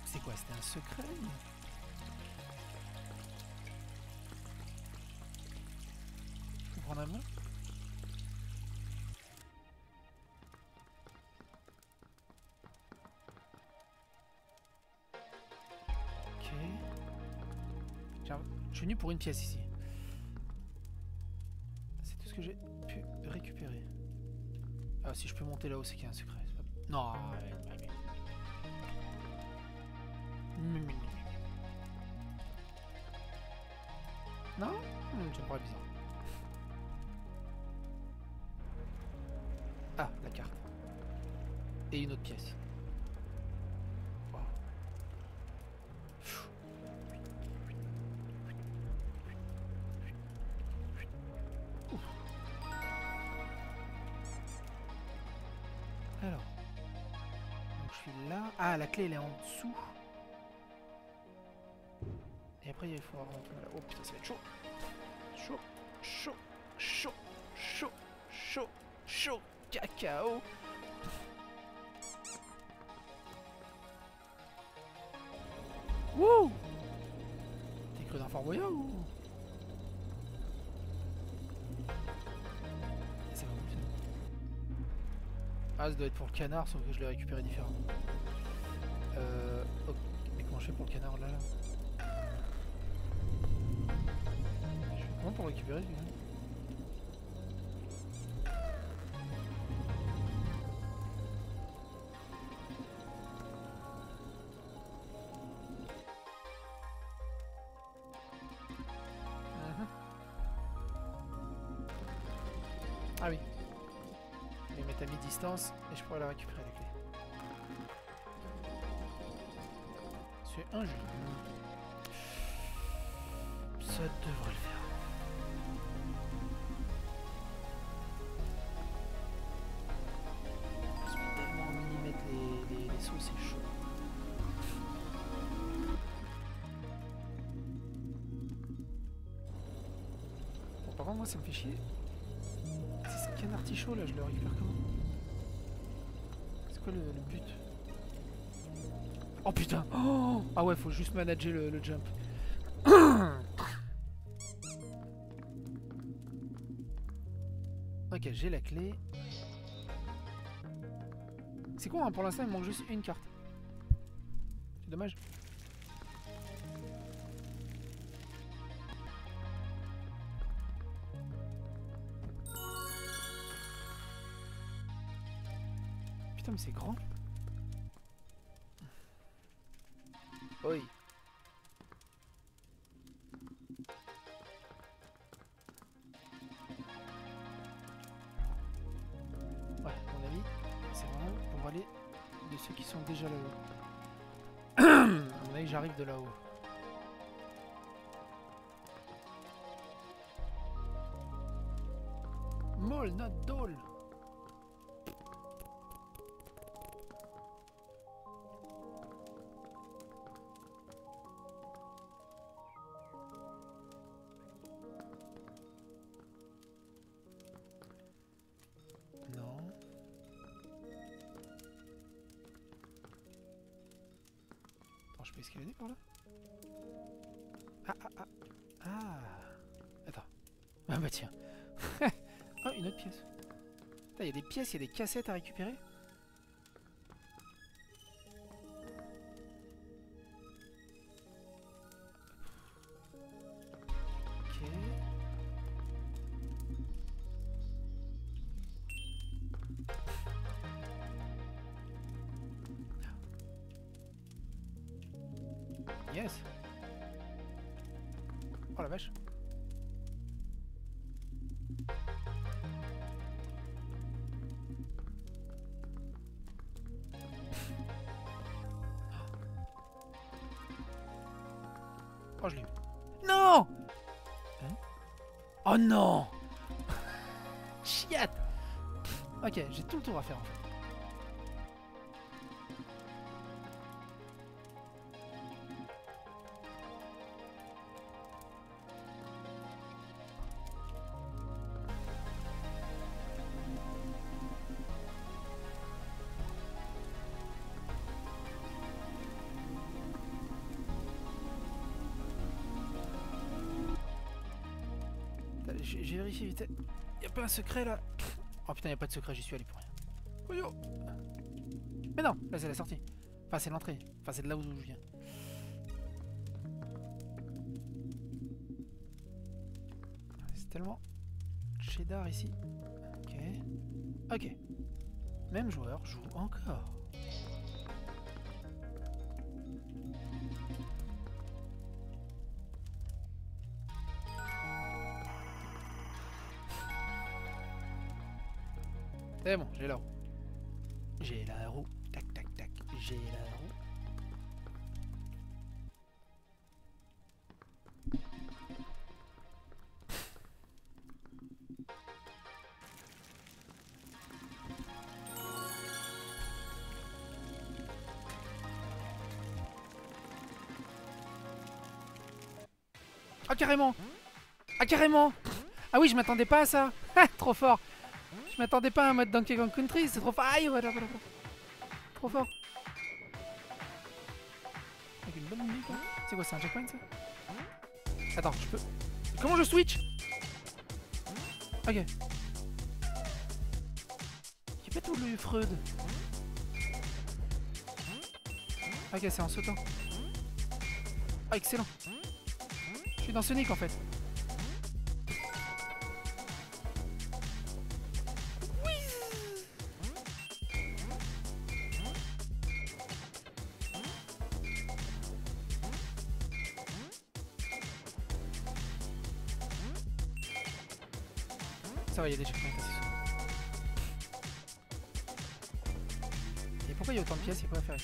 C'est quoi C'était un secret je suis venu pour une pièce ici. C'est tout ce que j'ai pu récupérer. Ah, si je peux monter là-haut, c'est qu'il y a un secret. pas- Non. ouais, ouais, ouais. Mm, mm, mm. Non Hmm, Ça me paraît bizarre. Ah, la carte. Et une autre pièce. Ah, la clé elle est en dessous. Et après il faut rentrer là. Oh putain, ça va être chaud. Chaud, chaud, chaud, chaud, chaud, chaud, cacao. Wouh T'es cru dans Fort Boyard ou? Ah, ça doit être pour le canard, sauf que je l'ai récupéré différemment. Pour le canard là, là Je fais comment pour récupérer celui-là Mhm. Ah oui. Je vais mettre à mi-distance et je pourrais la récupérer un jeu. Ça devrait le faire. Parce que tellement en millimètres les, les, les sauts, c'est chaud. Bon, par contre, moi, ça me fait chier. C'est ce canard artichaut là, je le récupère comment? Oh putain oh Ah ouais, faut juste manager le, jump. ok, j'ai la clé. C'est con, hein, pour l'instant il manque juste une carte. C'est dommage. Putain, mais c'est grand. Attends, je peux escalader par là? Ah, ah, ah. Ah. Attends. Ah bah tiens. oh, une autre pièce. Il y a des pièces, il y a des cassettes à récupérer? J'ai vérifié vite. Y'a pas un secret là? Oh putain, y'a pas de secret, j'y suis allé pour rien. Mais non, là c'est la sortie. Enfin, c'est l'entrée. Enfin, c'est de là où je viens. C'est tellement cheddar ici. Ok. Ok. Même joueur joue encore. C'est bon, j'ai roue. J'ai la roue. Tac, tac, tac. J'ai la roue. Ah carrément Ah carrément Ah oui, je m'attendais pas à ça Trop fort m'attendais pas à un mode Donkey Kong Country, c'est trop fort Aïe, voilà, voilà, voilà. Trop fort Avec une bonne musique, hein. C'est quoi, c'est un checkpoint, ça Attends, je peux... Comment je switch Ok. Y'a pas tout le Freud. Ok, c'est en sautant. Ah, excellent. Je suis dans Sonic en fait.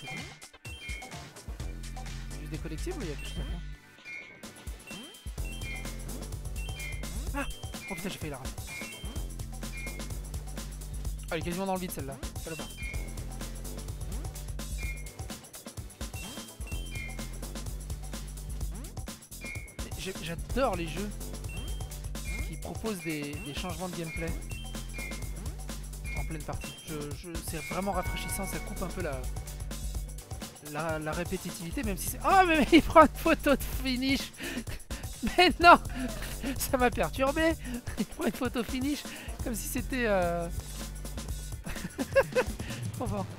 Ça Juste des collectibles ou il y a quelque chose à Ah Oh putain, j'ai failli la rater. Ah, elle est quasiment dans le vide celle-là. J'adore les jeux qui proposent des, changements de gameplay en pleine partie. C'est vraiment rafraîchissant, ça coupe un peu la, la, répétitivité, même si c'est... Oh, mais, il prend une photo de finish. Mais non Ça m'a perturbé. Il prend une photo finish comme si c'était... Euh...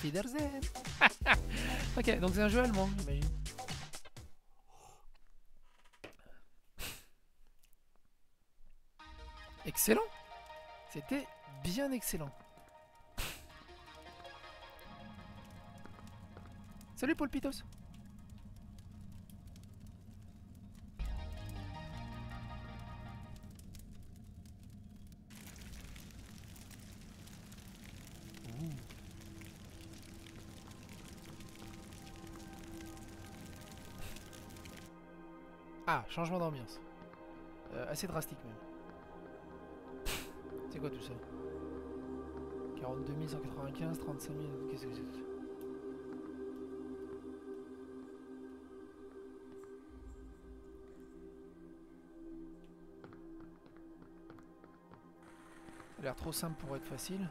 Ok, donc c'est un jeu allemand. Excellent C'était bien excellent. Salut Paul Pitos changement d'ambiance. Euh, assez drastique même. C'est quoi tout ça 42 195, 35 000, qu'est-ce que c'est Ça a l'air trop simple pour être facile.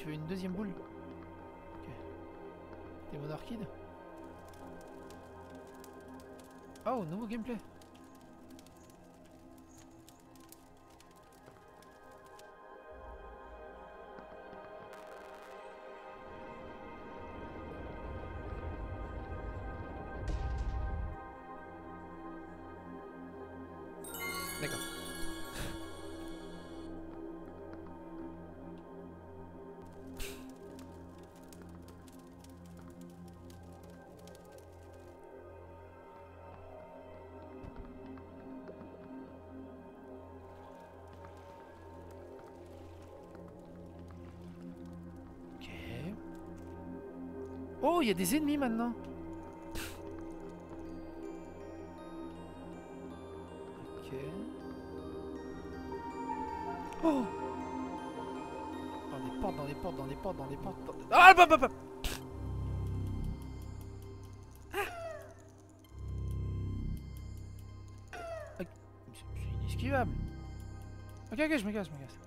Tu veux... Une deuxième boule Ok. T'es mon Oh, nouveau gameplay. Oh, il y a des ennemis maintenant. Ok. Oh Dans des portes, dans des portes, dans des portes, dans des portes. Dans... Ah, bah, bah, bah. Ah. Ok, ok, je me casse, je me casse.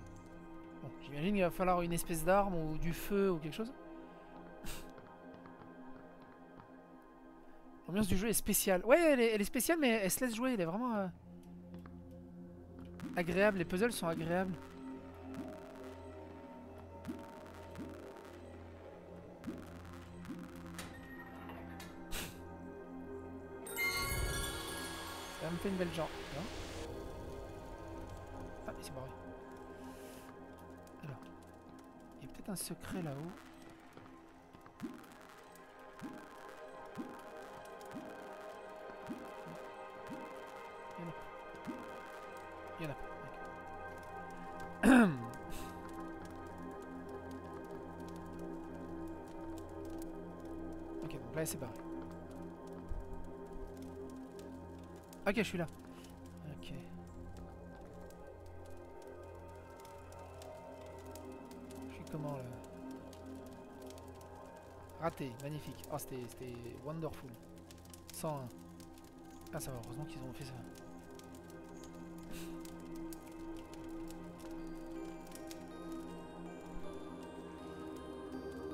Bon, j'imagine qu'il va falloir une espèce d'arme ou du feu ou quelque chose. L'ambiance du jeu est spéciale. Ouais, elle est, spéciale, mais elle se laisse jouer. Elle est vraiment euh, agréable. Les puzzles sont agréables. Ça me fait une belle jambe. Ah, il s'est barré. Alors, il y a peut-être un secret là-haut. Ok, je suis là. Ok. Je suis comment là? Raté, magnifique. Oh, c'était wonderful. 101. Ah, ça va, heureusement qu'ils ont fait ça.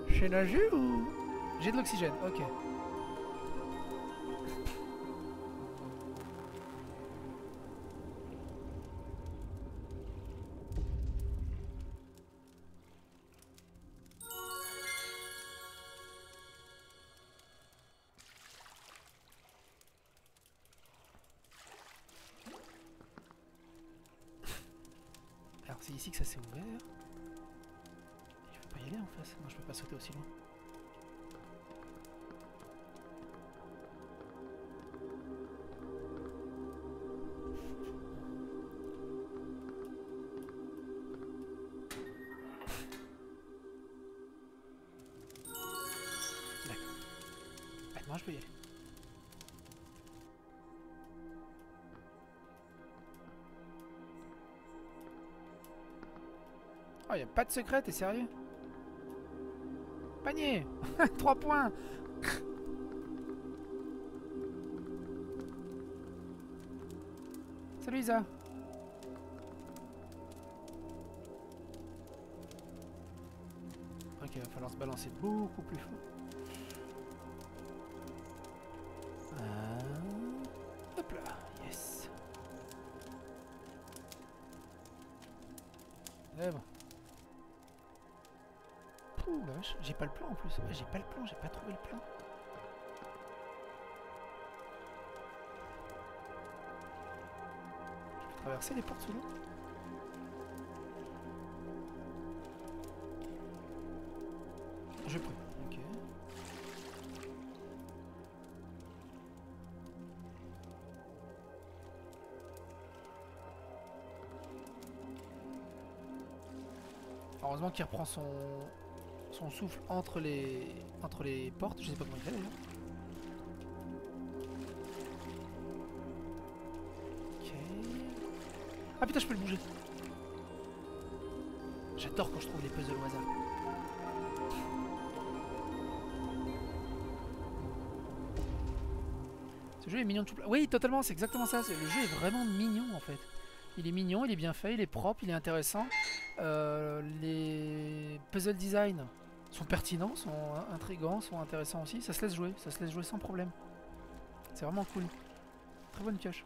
J'ai nagé ou? J'ai de l'oxygène, ok. Pas de secret, t'es sérieux? Panier! 3 points! Salut Isa. Ok, il va falloir se balancer beaucoup plus fort. J'ai pas le plan en plus. J'ai pas le plan, j'ai pas trouvé le plan. Je peux traverser les portes sous l'eau Je peux, ok. Heureusement qu'il reprend son, souffle entre les, entre les portes. Je sais pas comment il fait d'ailleurs. Ok. Ah putain, je peux le bouger. J'adore quand je trouve les puzzles au hasard. Ce jeu est mignon de tout Oui, totalement, c'est exactement ça. Le jeu est vraiment mignon en fait. Il est mignon, il est bien fait, il est propre, il est intéressant. Euh, les puzzle design sont pertinents, sont intrigants, sont intéressants aussi. Ça se laisse jouer, ça se laisse jouer sans problème. C'est vraiment cool. Très bonne pioche.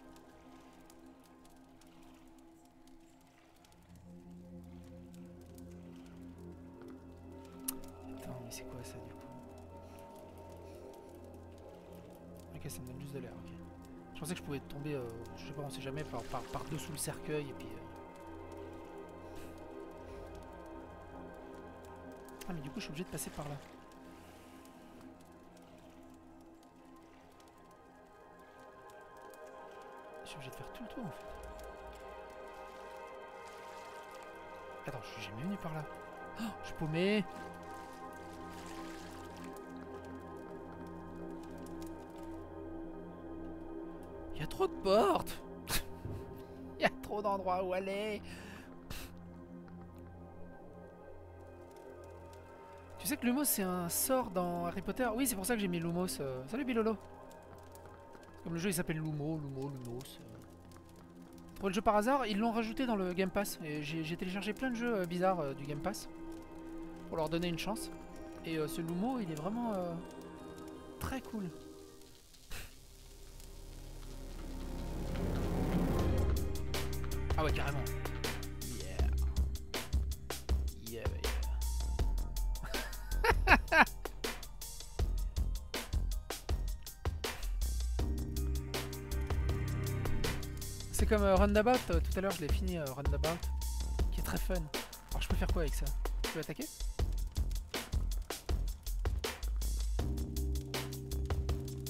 Attends, mais c'est quoi ça du coup? Ok, ça me donne juste de l'air, ok. Je pensais que je pouvais tomber, euh, je sais pas, on sait jamais, par, par, par dessous le cercueil et puis... euh, je suis obligé de passer par là. Je suis obligé de faire tout le tour en fait. Attends, je suis jamais venu par là. Oh, je suis paumé. Il y a trop de portes. Il y a trop d'endroits où aller. Tu sais que Lumos c'est un sort dans Harry Potter Oui, c'est pour ça que j'ai mis Lumos. euh. Salut Bilolo Comme le jeu il s'appelle Lumo, Lumo, Lumos. euh. Trouvé le jeu par hasard, ils l'ont rajouté dans le Game Pass. J'ai téléchargé plein de jeux euh, bizarres euh, du Game Pass. Pour leur donner une chance. Et ce Lumo, il est vraiment très cool. Ah ouais, carrément. Comme euh, Roundabout, euh, tout à l'heure je l'ai fini euh, Roundabout, qui est très fun. Alors je peux faire quoi avec ça? Je peux attaquer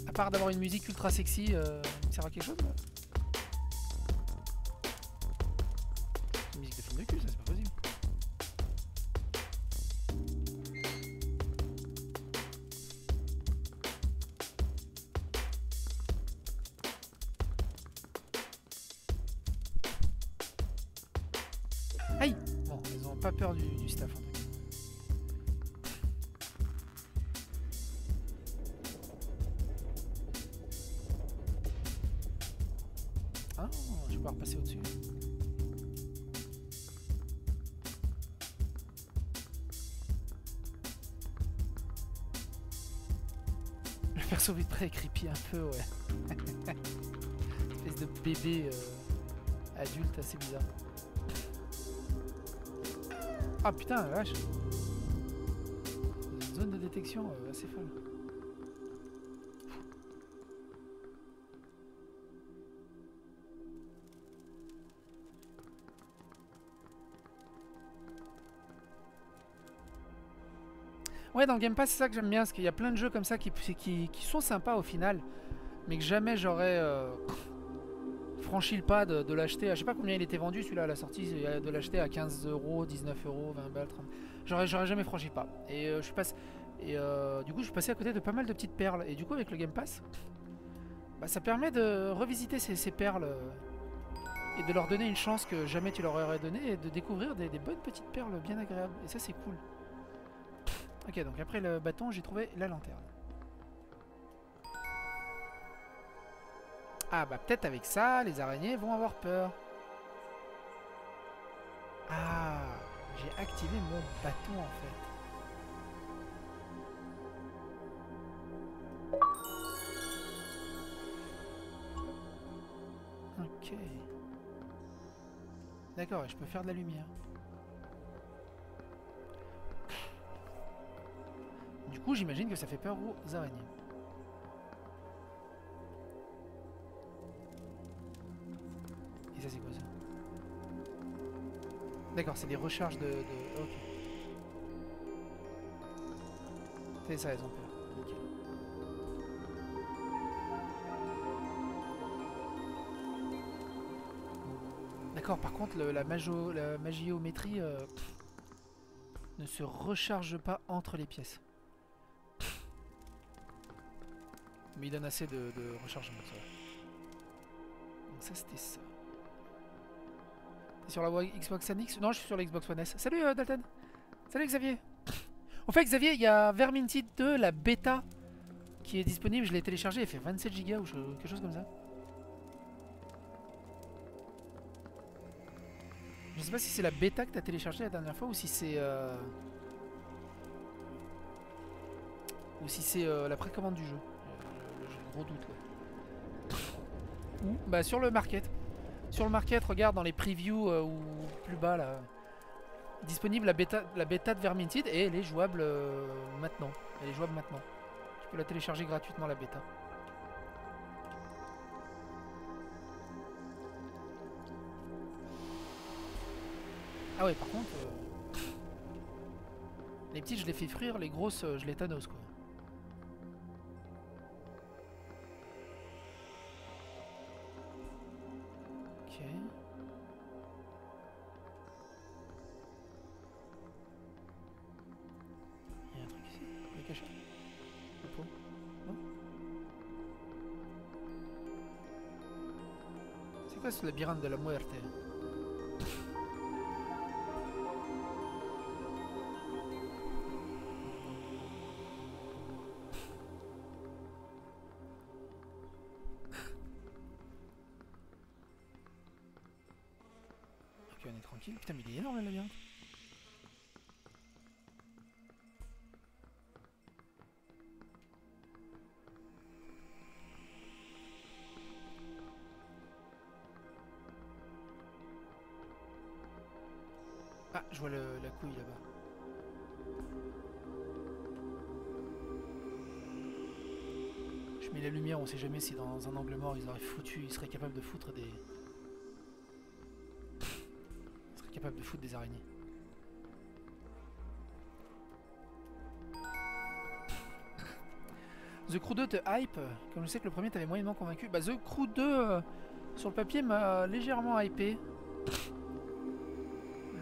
À part d'avoir une musique ultra sexy, me sert à quelque chose est creepy un peu, ouais. Espèce de bébé euh, adulte assez bizarre. Ah putain, la vache Une zone de détection euh, assez folle. Dans Game Pass, c'est ça que j'aime bien, parce qu'il y a plein de jeux comme ça qui, sont sympas au final, mais que jamais j'aurais euh, franchi le pas de, l'acheter. Je sais pas combien il était vendu celui-là à la sortie, de l'acheter à 15 euros, 19 euros, 20 balles, 30. J'aurais, j'aurais jamais franchi le pas. Et euh, je suis passé, et euh, du coup, je suis passé à côté de pas mal de petites perles. Et du coup, avec le Game Pass, bah, ça permet de revisiter ces, perles euh, et de leur donner une chance que jamais tu leur aurais donné et de découvrir des bonnes petites perles bien agréables. Et ça, c'est cool. Ok, donc après le bâton, j'ai trouvé la lanterne. Ah bah peut-être avec ça, les araignées vont avoir peur. Ah, j'ai activé mon bâton en fait. Ok. D'accord, je peux faire de la lumière. Du coup, j'imagine que ça fait peur aux araignées. Et ça, c'est quoi ça? D'accord, c'est des recharges de... de... Ok. C'est ça, elles ont peur. Nickel. D'accord, par contre, la magiométrie euh, ne se recharge pas entre les pièces. Mais il donne assez de, de rechargement, ça. Donc ça, c'était ça. T'es sur la Xbox One X? Non, je suis sur la Xbox One S. Salut euh, Dalton Salut Xavier En fait, Xavier, il y a Vermintide 2, la bêta, qui est disponible. Je l'ai téléchargé, elle fait 27 Go ou quelque chose comme ça. Je sais pas si c'est la bêta que t'as téléchargé la dernière fois ou si c'est... euh, Ou si c'est euh, la précommande du jeu. Gros doute. Ou bah sur le market. Sur le market, regarde dans les previews euh, ou plus bas là. Disponible la bêta, la bêta de Vermintide et elle est jouable euh, maintenant. Elle est jouable maintenant. Tu peux la télécharger gratuitement la bêta. Ah ouais par contre euh, Les petites je les fais frire, les grosses je les thanos quoi. Quoi ce labyrinthe de la muerte la couille là-bas. Je mets la lumière, on sait jamais si dans un angle mort ils auraient foutu, ils seraient capables de foutre des, capable de foutre des araignées. The Crew 2 te hype, comme je sais que le premier t'avait moyennement convaincu. Bah The Crew 2, euh, sur le papier, m'a légèrement hypé.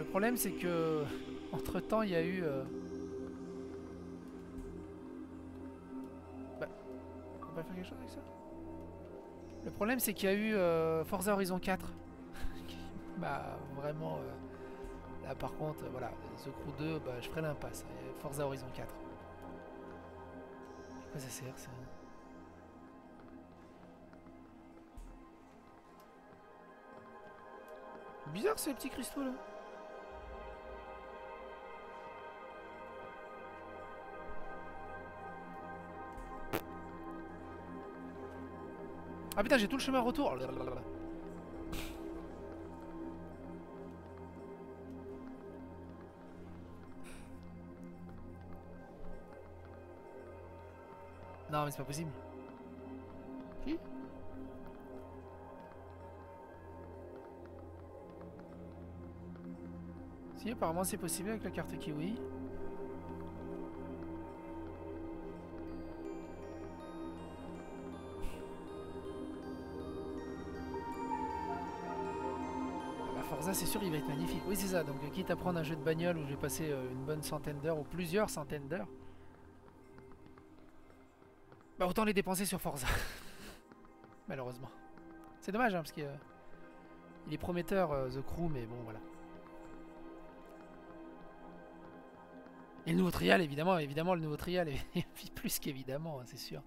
Le problème c'est que, entre temps, il y a eu... Euh, bah, on va faire quelque chose avec ça? Le problème c'est qu'il y a eu euh, Forza Horizon 4. bah vraiment... là par contre, voilà, The Crew 2, bah, je ferai l'impasse. Forza Horizon 4 quoi ça sert ça? Bizarre ces petits cristaux là. Ah putain j'ai tout le chemin retour. Non, mais c'est pas possible. Si Si, apparemment c'est possible avec la carte Kiwi. C'est sûr il va être magnifique. Oui c'est ça, donc quitte à prendre un jeu de bagnole où j'ai passé euh, une bonne centaine d'heures ou plusieurs centaines d'heures. Bah autant les dépenser sur Forza. Malheureusement. C'est dommage hein, parce qu'il est prometteur euh, The Crew mais bon voilà. Et le nouveau trial évidemment, évidemment le nouveau trial est plus qu'évidemment, hein, c'est sûr.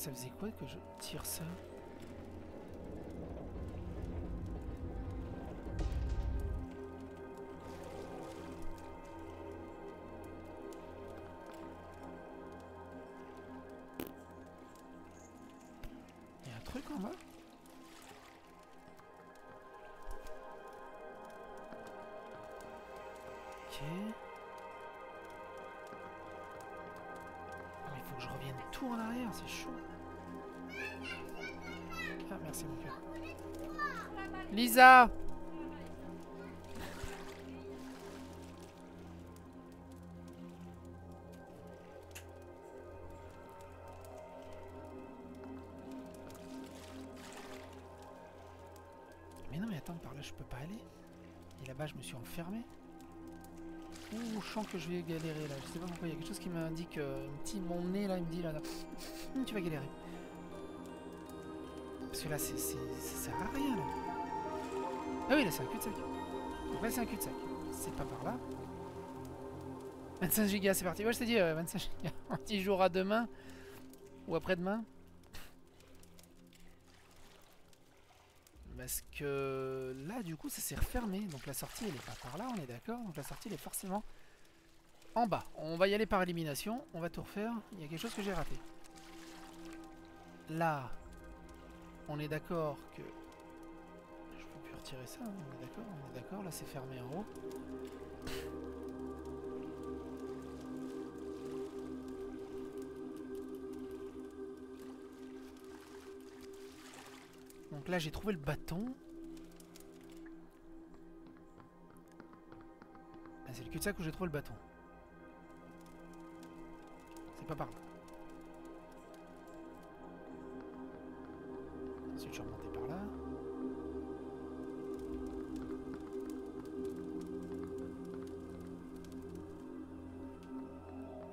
Ça faisait quoi que je tire ça? Enfermé. Ouh, je sens que je vais galérer là. Je sais pas pourquoi, il y a quelque chose qui m'indique euh, un petit mon nez là, il me dit là. Hum, tu vas galérer. Parce que là, c'est, ça sert à rien, là. Ah oui, là, c'est un cul-de-sac. Donc là, c'est un cul-de-sac. C'est pas par là. 25 gigas, c'est parti. Moi, je t'ai dit, 25 euh, gigas. On y jouera demain. Ou après-demain. Parce que là, du coup, ça s'est refermé. Donc la sortie, elle est pas par là, on est d'accord. Donc la sortie, elle est forcément en bas. On va y aller par élimination. On va tout refaire. Il y a quelque chose que j'ai raté. Là, on est d'accord que... Je peux plus retirer ça, hein, on est d'accord, on est d'accord, là c'est fermé en haut. Donc là j'ai trouvé le bâton. Ah, c'est le cul-de-sac où j'ai trouvé le bâton. C'est pas par là. Ensuite, je suis remonté par là.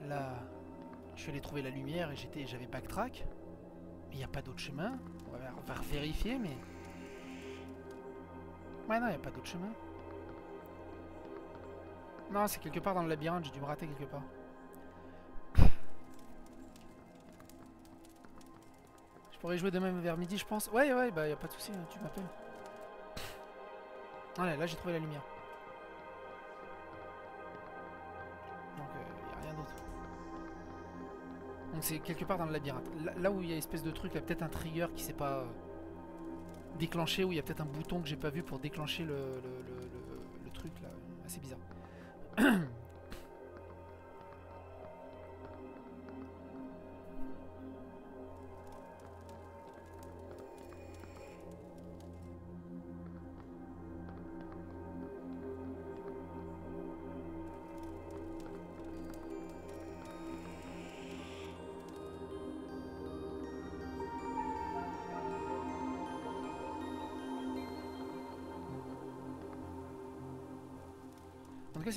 Là, je suis allé trouver la lumière et j'étais, j'avais backtrack. Mais il n'y a pas d'autre chemin. Va, vérifier, mais... Ouais, non, il a pas d'autre chemin. Non, c'est quelque part dans le labyrinthe, j'ai dû me rater quelque part. Je pourrais jouer demain vers midi, je pense. Ouais, ouais, bah y a pas de souci, hein, tu m'appelles. Voilà, là j'ai trouvé la lumière. C'est quelque part dans le labyrinthe. Là, où il y a espèce de truc, il y a peut-être un trigger qui s'est pas euh, déclenché, ou il y a peut-être un bouton que j'ai pas vu pour déclencher le, le truc là. Assez bizarre.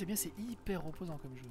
C'est bien, c'est hyper reposant comme jeu.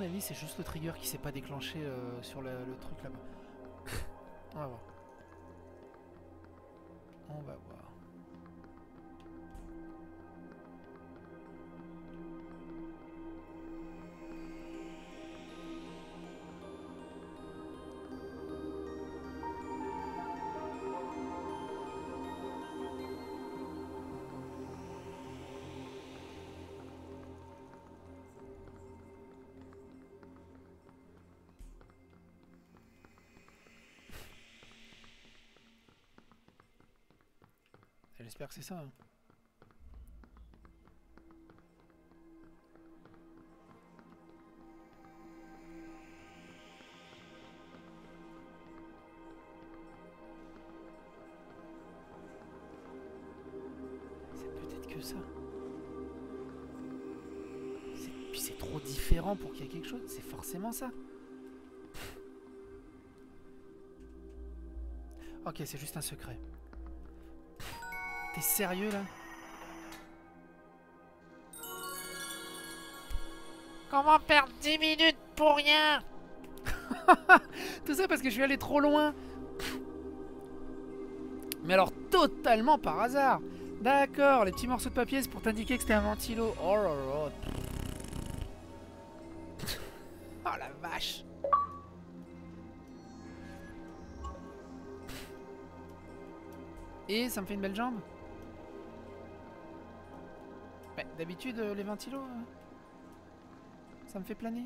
Mon avis, c'est juste le trigger qui s'est pas déclenché euh, sur le, le truc là-bas. J'espère que c'est ça. hein. C'est peut-être que ça. Puis c'est trop différent pour qu'il y ait quelque chose. C'est forcément ça. Ok, c'est juste un secret. T'es sérieux là? Comment perdre 10 minutes pour rien? Tout ça parce que je suis allé trop loin. Mais alors totalement par hasard. D'accord, les petits morceaux de papier c'est pour t'indiquer que c'était un ventilo. Oh là là. Oh la vache. Et ça me fait une belle jambe? D'habitude euh, les ventilos, euh, ça me fait planer.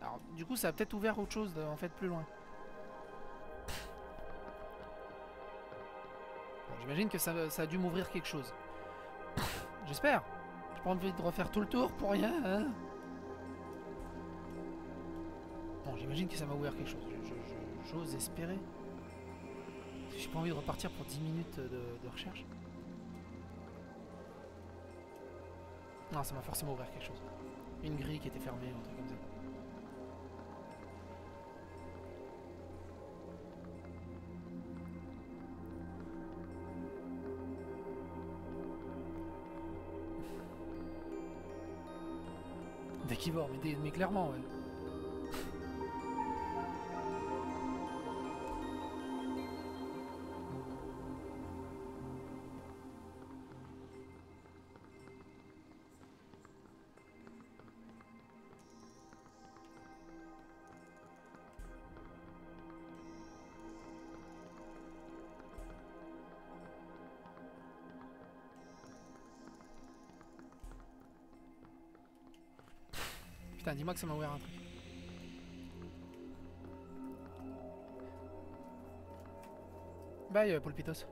Alors du coup ça a peut-être ouvert autre chose de- en fait plus loin. J'imagine que ça, a dû m'ouvrir quelque chose. J'espère. J'ai pas envie de refaire tout le tour pour rien. hein. Bon, j'imagine que ça m'a ouvert quelque chose. J'ose espérer. J'ai pas envie de repartir pour 10 minutes de recherche. Non, ça m'a forcément ouvert quelque chose. Une grille qui était fermée, un truc comme ça. D'accord, mais, mais clairement, ouais. Dis-moi que ça m'a ouvert un truc. Bye, euh, Paul Pitos.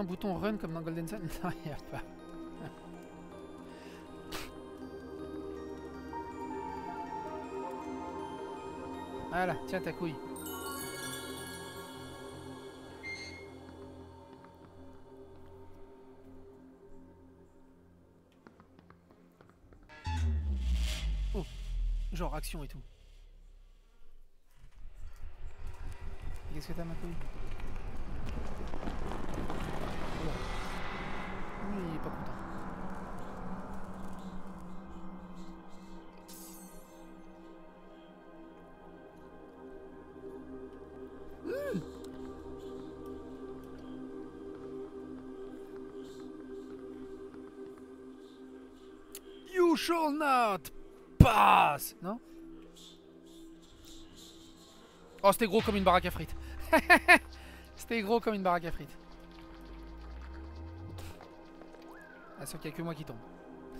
Un bouton run comme dans Golden Sun Non, il a pas. Voilà, tiens ta couille. Oh, genre action et tout. Qu'est-ce que t'as ma couille? Non? Oh, c'était gros comme une baraque à frites. c'était gros comme une baraque à frites. Ah, sauf qu'il n'y que moi qui tombe.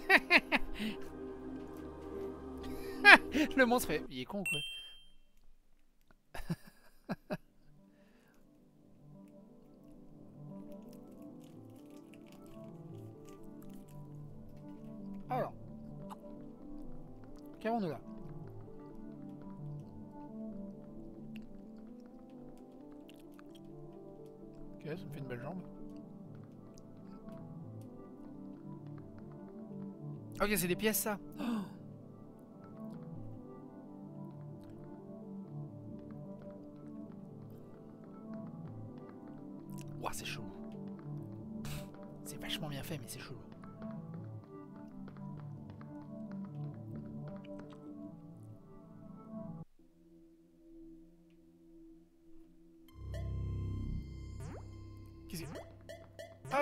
Le monstre fait... Il est con ou quoi Ça me fait une belle jambe. Ok, c'est des pièces ça. Oh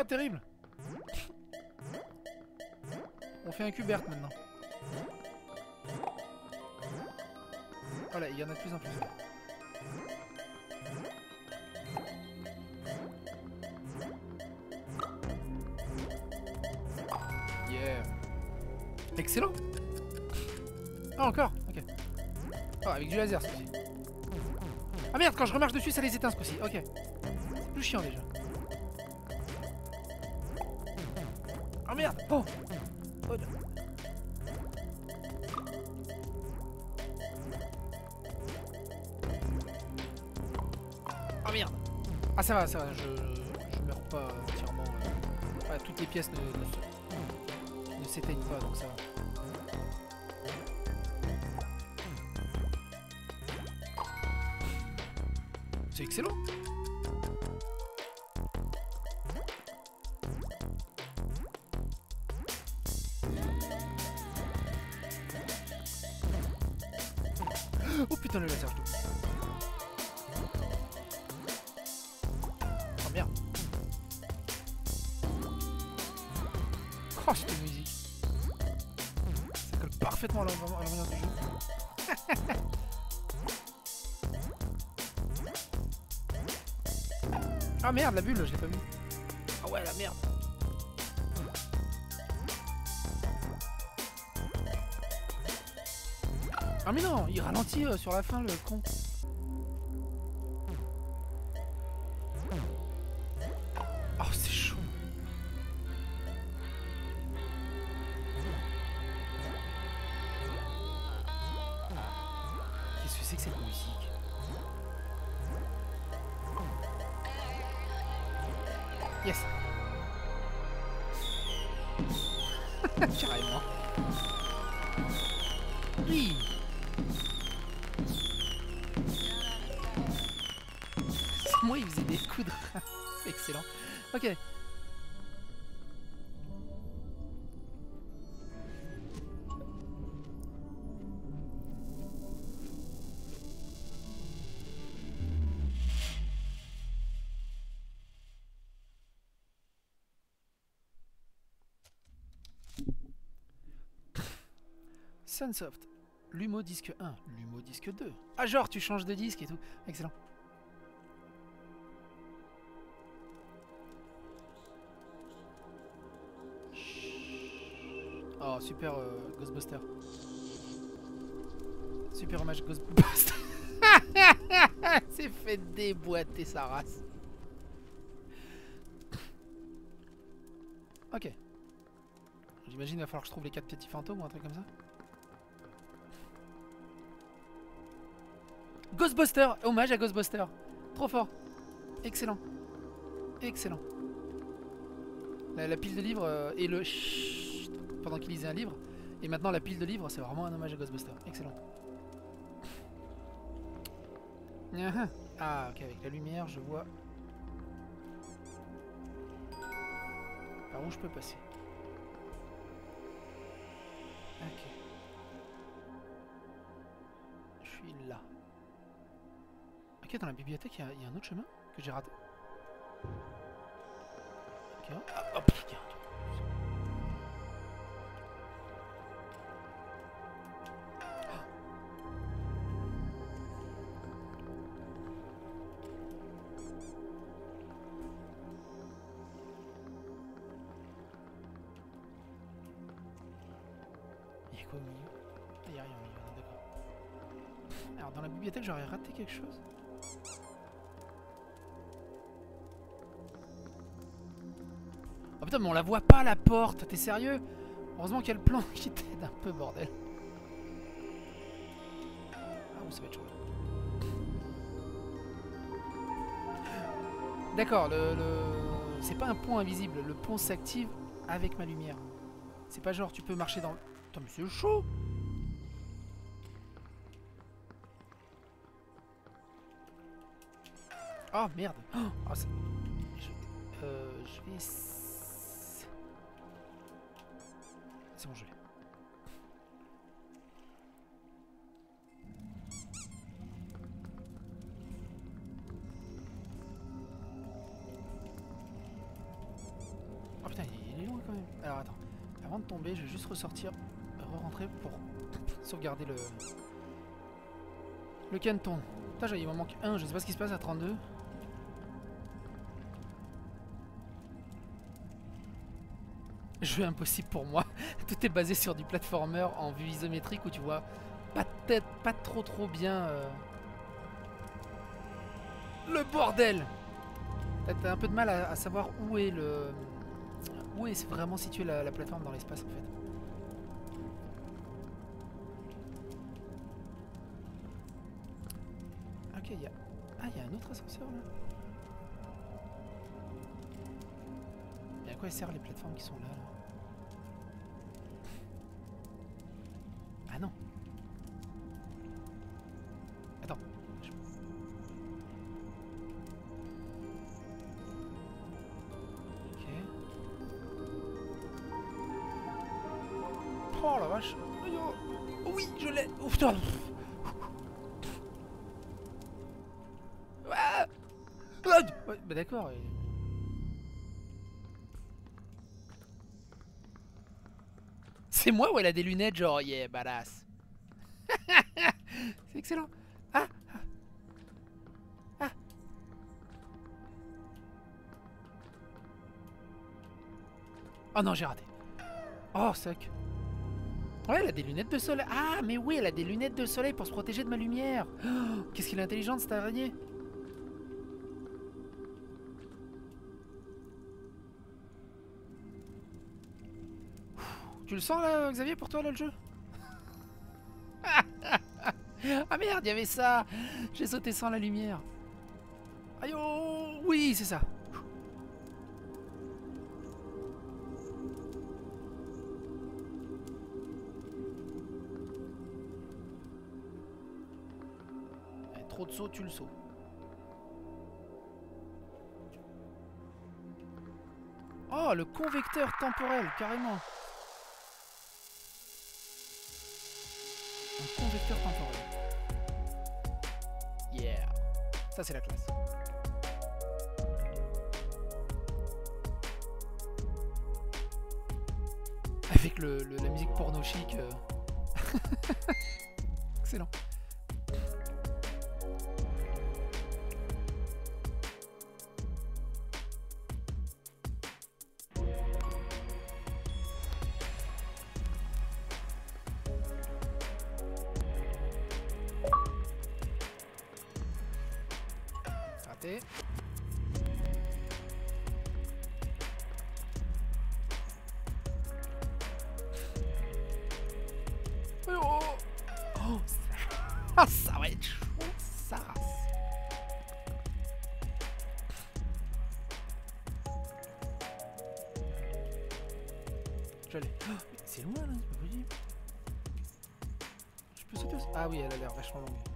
terrible On fait un cubert maintenant. Voilà, il y en a de plus en plus. Yeah. Excellent. Ah, encore Ok. Oh, avec du laser, ce. Ah merde, quand je remarche dessus, ça les éteint, ce. Ok. C'est plus chiant, déjà. Merde Oh Oh. Oh merde Ah ça va, ça va, je, je meurs pas entièrement. euh. Toutes les pièces ne, ne ne s'éteignent pas, donc ça va. C'est excellent merde la bulle je l'ai pas vu. Ah ouais la merde Ah mais non, il ralentit euh, sur la fin le con. Sunsoft. Lumo disque 1, Lumo disque 2. Ah genre tu changes de disque et tout. Excellent. Oh super euh, Ghostbuster. Super hommage Ghostbuster. C'est fait déboîter sa race. Ok. J'imagine il va falloir que je trouve les quatre petits fantômes ou un truc comme ça. Ghostbuster Hommage à Ghostbuster. Trop fort. Excellent. Excellent. La, pile de livres euh, et le chut pendant qu'il lisait un livre. Et maintenant la pile de livres, c'est vraiment un hommage à Ghostbuster. Excellent. Ah, Ah, ok, avec la lumière, je vois par où je peux passer? Ok, dans la bibliothèque, il y, a- un autre chemin que j'ai raté. Ok. Ah, oh, y a quoi au milieu? Ah, il y a rien au milieu, d'accord. Alors, dans la bibliothèque, j'aurais raté quelque chose. On la voit pas la porte, t'es sérieux? Heureusement qu'il y a le plan qui t'aide un peu, bordel. Ah, oui, ça va être chaud. D'accord, le, c'est pas un pont invisible, le pont s'active avec ma lumière. C'est pas genre tu peux marcher dans le... Putain, mais c'est chaud Oh merde Oh. Euh, je vais... Oh putain, il est loin quand même. Alors attends, avant de tomber, je vais juste ressortir, re-rentrer pour sauvegarder le... Le caneton. Putain, il m'en manque un, je sais pas ce qui se passe à 32. Jeu impossible pour moi. Tout est basé sur du platformer en vue isométrique où tu vois pas pas trop trop bien euh, le bordel. T'as- un peu de mal à, savoir où est le où est vraiment située la, la plateforme dans l'espace en fait. Ok, il y a ah un autre ascenseur là. Et à quoi servent les plateformes qui sont là? C'est moi ou elle a des lunettes genre yeah badass C'est excellent. Ah ah. Ah. Oh non, j'ai raté. Oh, suck. Ouais, elle a des lunettes de soleil. Ah, mais oui, elle a des lunettes de soleil pour se protéger de ma lumière. Qu'est-ce qu'il est intelligente cette araignée? Tu le sens là, Xavier, pour toi là le jeu Ah merde, il y avait ça J'ai sauté sans la lumière. Aïe oh Oui, c'est ça. Eh, Trop de sauts, tu le saut. Oh, le convecteur temporel, carrément. Ça, c'est la classe. Avec le, la musique porno chic. euh.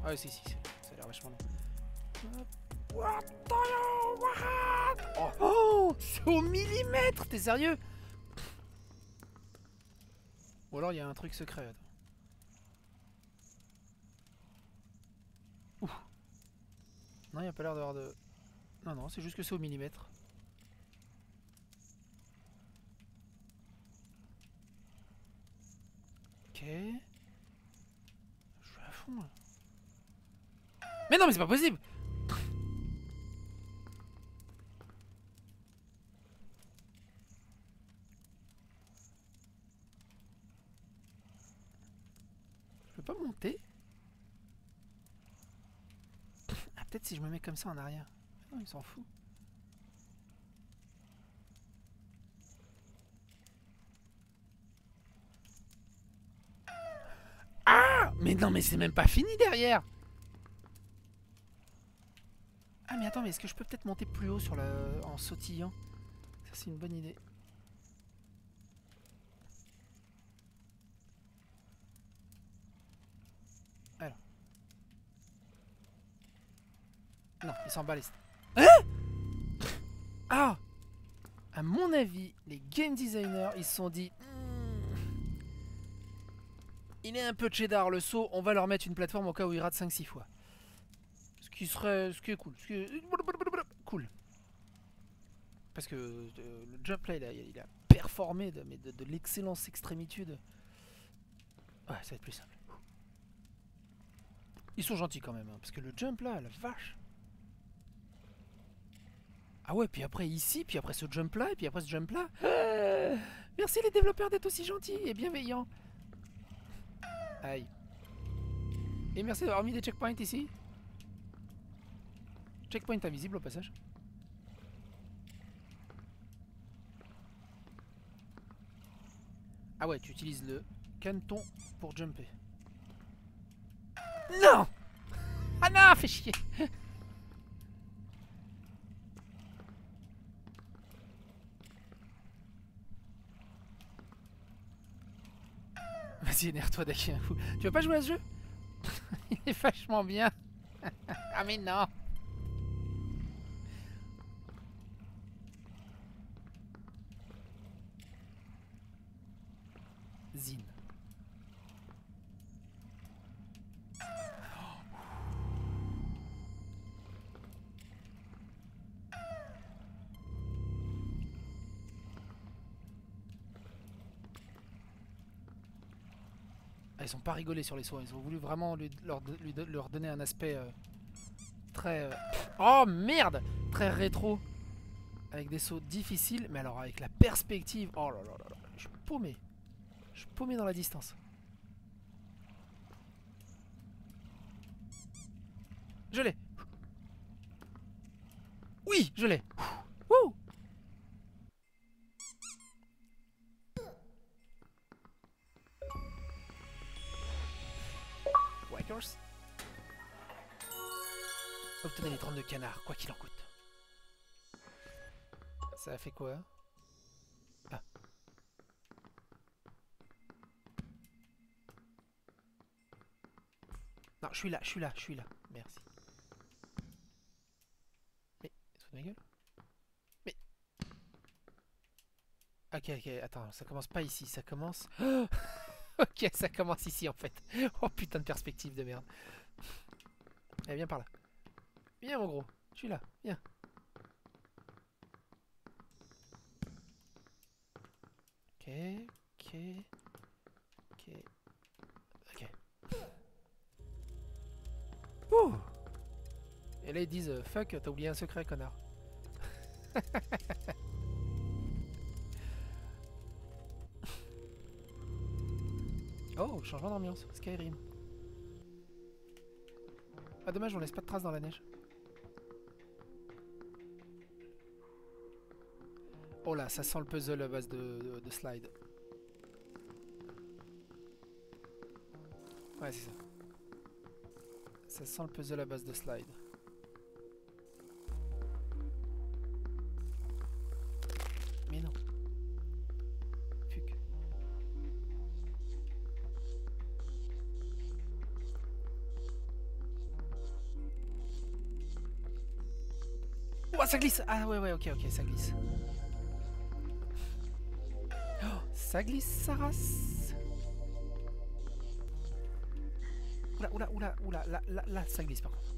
Ah si, si, ça a l'air vachement long. What hell, what? Oh, oh c'est au millimètre, t'es sérieux? Ou alors il y a un truc secret. Ouh. Non, il n'y a pas l'air d'avoir de... Non, non, c'est juste que c'est au millimètre. Ok. Je suis à fond là. C'est pas possible Je peux pas monter Ah, peut-être si je me mets comme ça en arrière. Non, il s'en fout. Ah Mais non, mais c'est même pas fini derrière Ah, mais attends, mais est-ce que je peux peut-être monter plus haut sur le... en sautillant? Ça, c'est une bonne idée. Alors. Non, il s'en les... Hein? Ah À mon avis, les game designers, ils se sont dit... Hmm, il est un peu cheddar le saut, on va leur mettre une plateforme au cas où il rate 5-6 fois. Qui serait... Ce qui est cool. Ce qui est... Cool. Parce que euh, le jump là, il a, il a performé de, mais de, de l'excellence extrémitude. Ouais, ça va être plus simple. Ils sont gentils quand même, hein, parce que le jump là, la vache. Ah ouais, puis après ici, puis après ce jump là, et puis après ce jump là. Ah merci les développeurs d'être aussi gentils et bienveillants. Aïe. Et merci d'avoir mis des checkpoints ici. Checkpoint invisible au passage. Ah ouais, tu utilises le caneton pour jumper. Non Ah non, fais chier Vas-y, énerve-toi dès qu'il y a un fou. Tu veux pas jouer à ce jeu? Il est vachement bien. ah mais non rigolé sur les sauts, ils ont voulu vraiment leur donner un aspect euh, très... euh, Oh merde Très rétro. Avec des sauts difficiles, mais alors avec la perspective... Oh là là là là, je suis paumé. Je suis paumé dans la distance. Je l'ai Oui, je l'ai Obtenez les 32 canards, quoi qu'il en coûte. Ça a fait quoi? Ah. Non, je suis là, je suis là, je suis là. Merci. Mais, sous ma gueule Mais... Ok, ok, attends, ça commence pas ici, ça commence... ok, ça commence ici en fait. Oh putain de perspective de merde. Allez, viens par là. Viens mon gros, je suis là, viens. Ok, ok, ok, ok. Ouh Et là ils disent euh, fuck, t'as oublié un secret, connard. oh, changement d'ambiance, Skyrim. Ah dommage, on laisse pas de traces dans la neige. Oh là, ça sent le puzzle à base de, de- de slide. Ouais, c'est ça. Ça sent le puzzle à base de slide. Mais non. Fuck. Oh, ça glisse Ah ouais, ouais, ok, ok, ça glisse. Ça glisse, ça race Oula, oula, oula, oula, là, là, là, ça glisse par contre.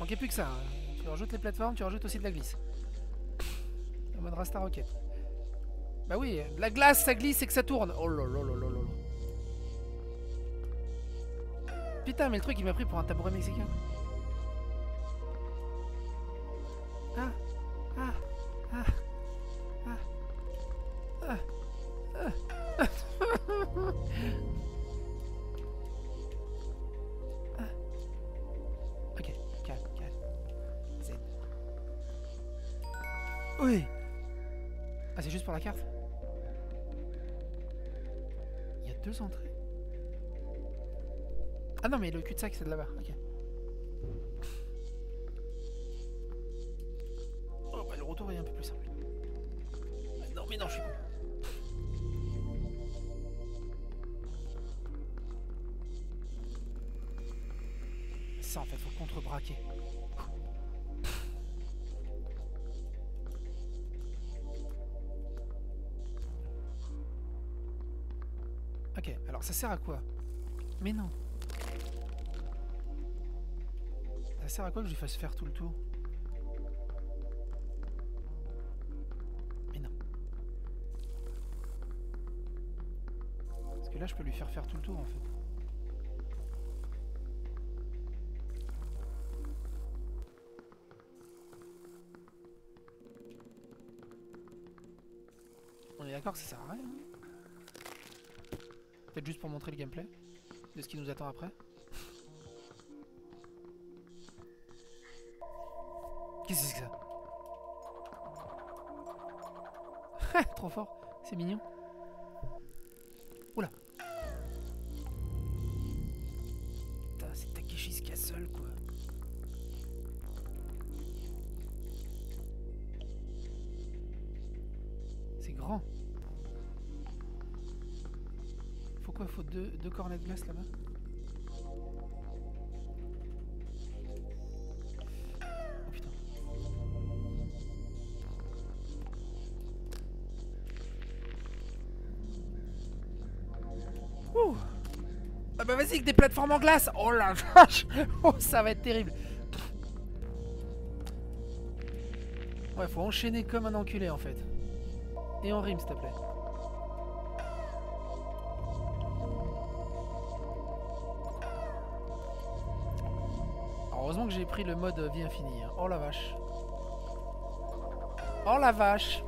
Manquait plus que ça. hein. Tu rajoutes les plateformes, tu rajoutes aussi de la glisse. En mode Rasta Rocket. Bah oui, la glace, ça glisse et que ça tourne. Oh là là là là là. Putain, mais le truc, il m'a pris pour un tabouret mexicain. C'est de là-bas. Ok. Oh, bah le retour est un peu plus simple. Ah, Non, mais non, je suis con. Ça, en fait, faut contrebraquer. Ok, alors ça sert à quoi? Mais non. Sert à quoi que je lui fasse faire tout le tour Mais non. Parce que là, je peux lui faire faire tout le tour en fait. On est d'accord que ça sert à rien. hein Peut-être juste pour montrer le gameplay de ce qui nous attend après. Qu'est-ce que c'est que ça Trop fort, c'est mignon. Oula. Putain, c'est Takeshi's Castle quoi. C'est grand. Faut quoi Faut deux, deux cornets de glace là-bas? Vas-y, avec des plateformes en glace Oh la vache Oh, ça va être terrible Ouais, faut enchaîner comme un enculé en fait. Et en rime, s'il te plaît. Heureusement que j'ai pris le mode vie infinie. hein. Oh la vache. Oh la vache.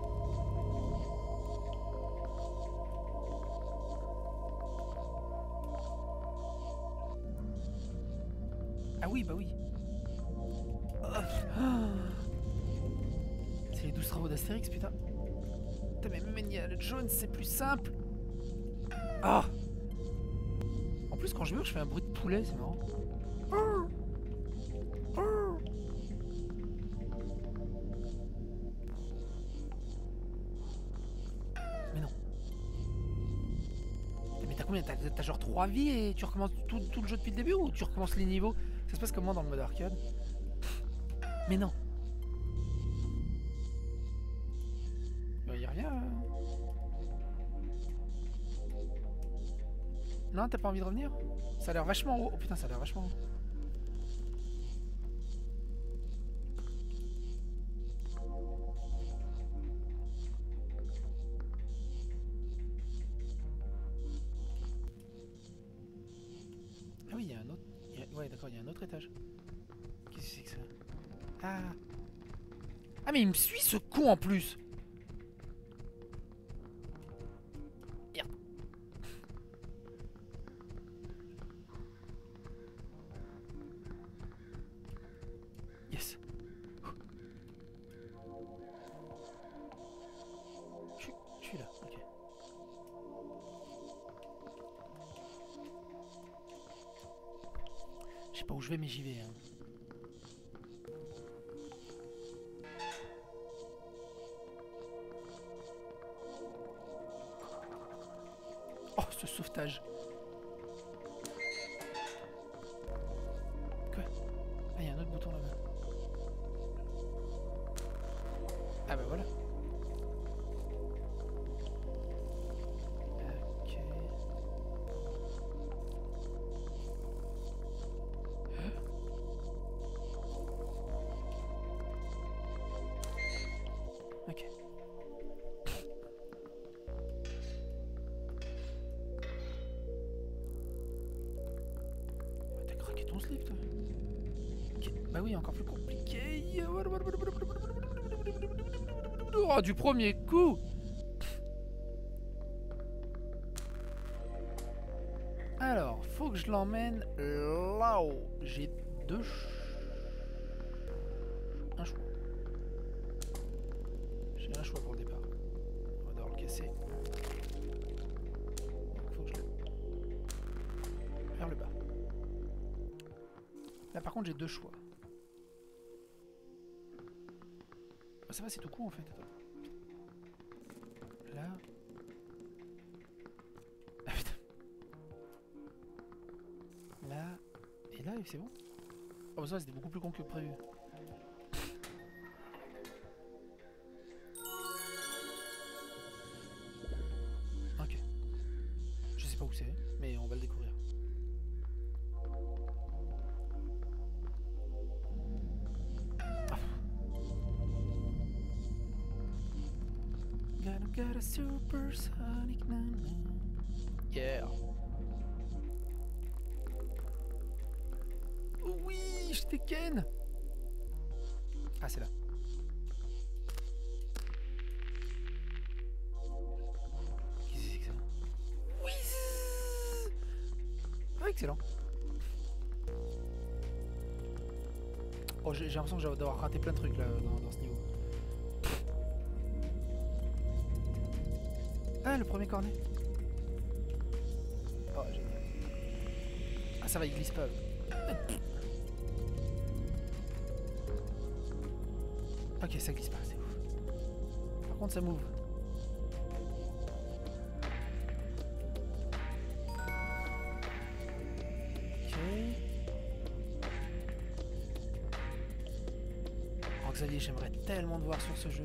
Quand je meurs, je fais un bruit de poulet, c'est marrant. Mais non. Mais t'as combien? T'as genre 3 vies et tu recommences tout, tout le jeu depuis le début ou tu recommences les niveaux? Ça se passe comment dans le mode arcade? Mais non. Non, t'as pas envie de revenir? Ça a l'air vachement haut. Oh putain, ça a l'air vachement haut. Ah oui, il y a un autre. Ouais, d'accord, il y a un autre étage. Qu'est-ce que c'est que ça? Ah Ah, mais il me suit ce con en plus du premier coup Alors, faut que je l'emmène là-haut. J'ai deux... Un choix. J'ai un choix pour le départ. On va devoir le casser. Faut que je le... Vers le bas. Là par contre j'ai deux choix. Bah, ça va c'est tout coup en fait. Attends. C'est bon? Oh bah ça c'était beaucoup plus con que prévu. Excellent. Oh, j'ai j'ai l'impression que je vais devoir rater plein de trucs là dans, ce niveau. Ah, le premier cornet. Oh. Ah, ça va, il glisse pas. Ok, ça glisse pas, c'est ouf. Par contre, ça m'ouvre. Tellement te voir sur ce jeu.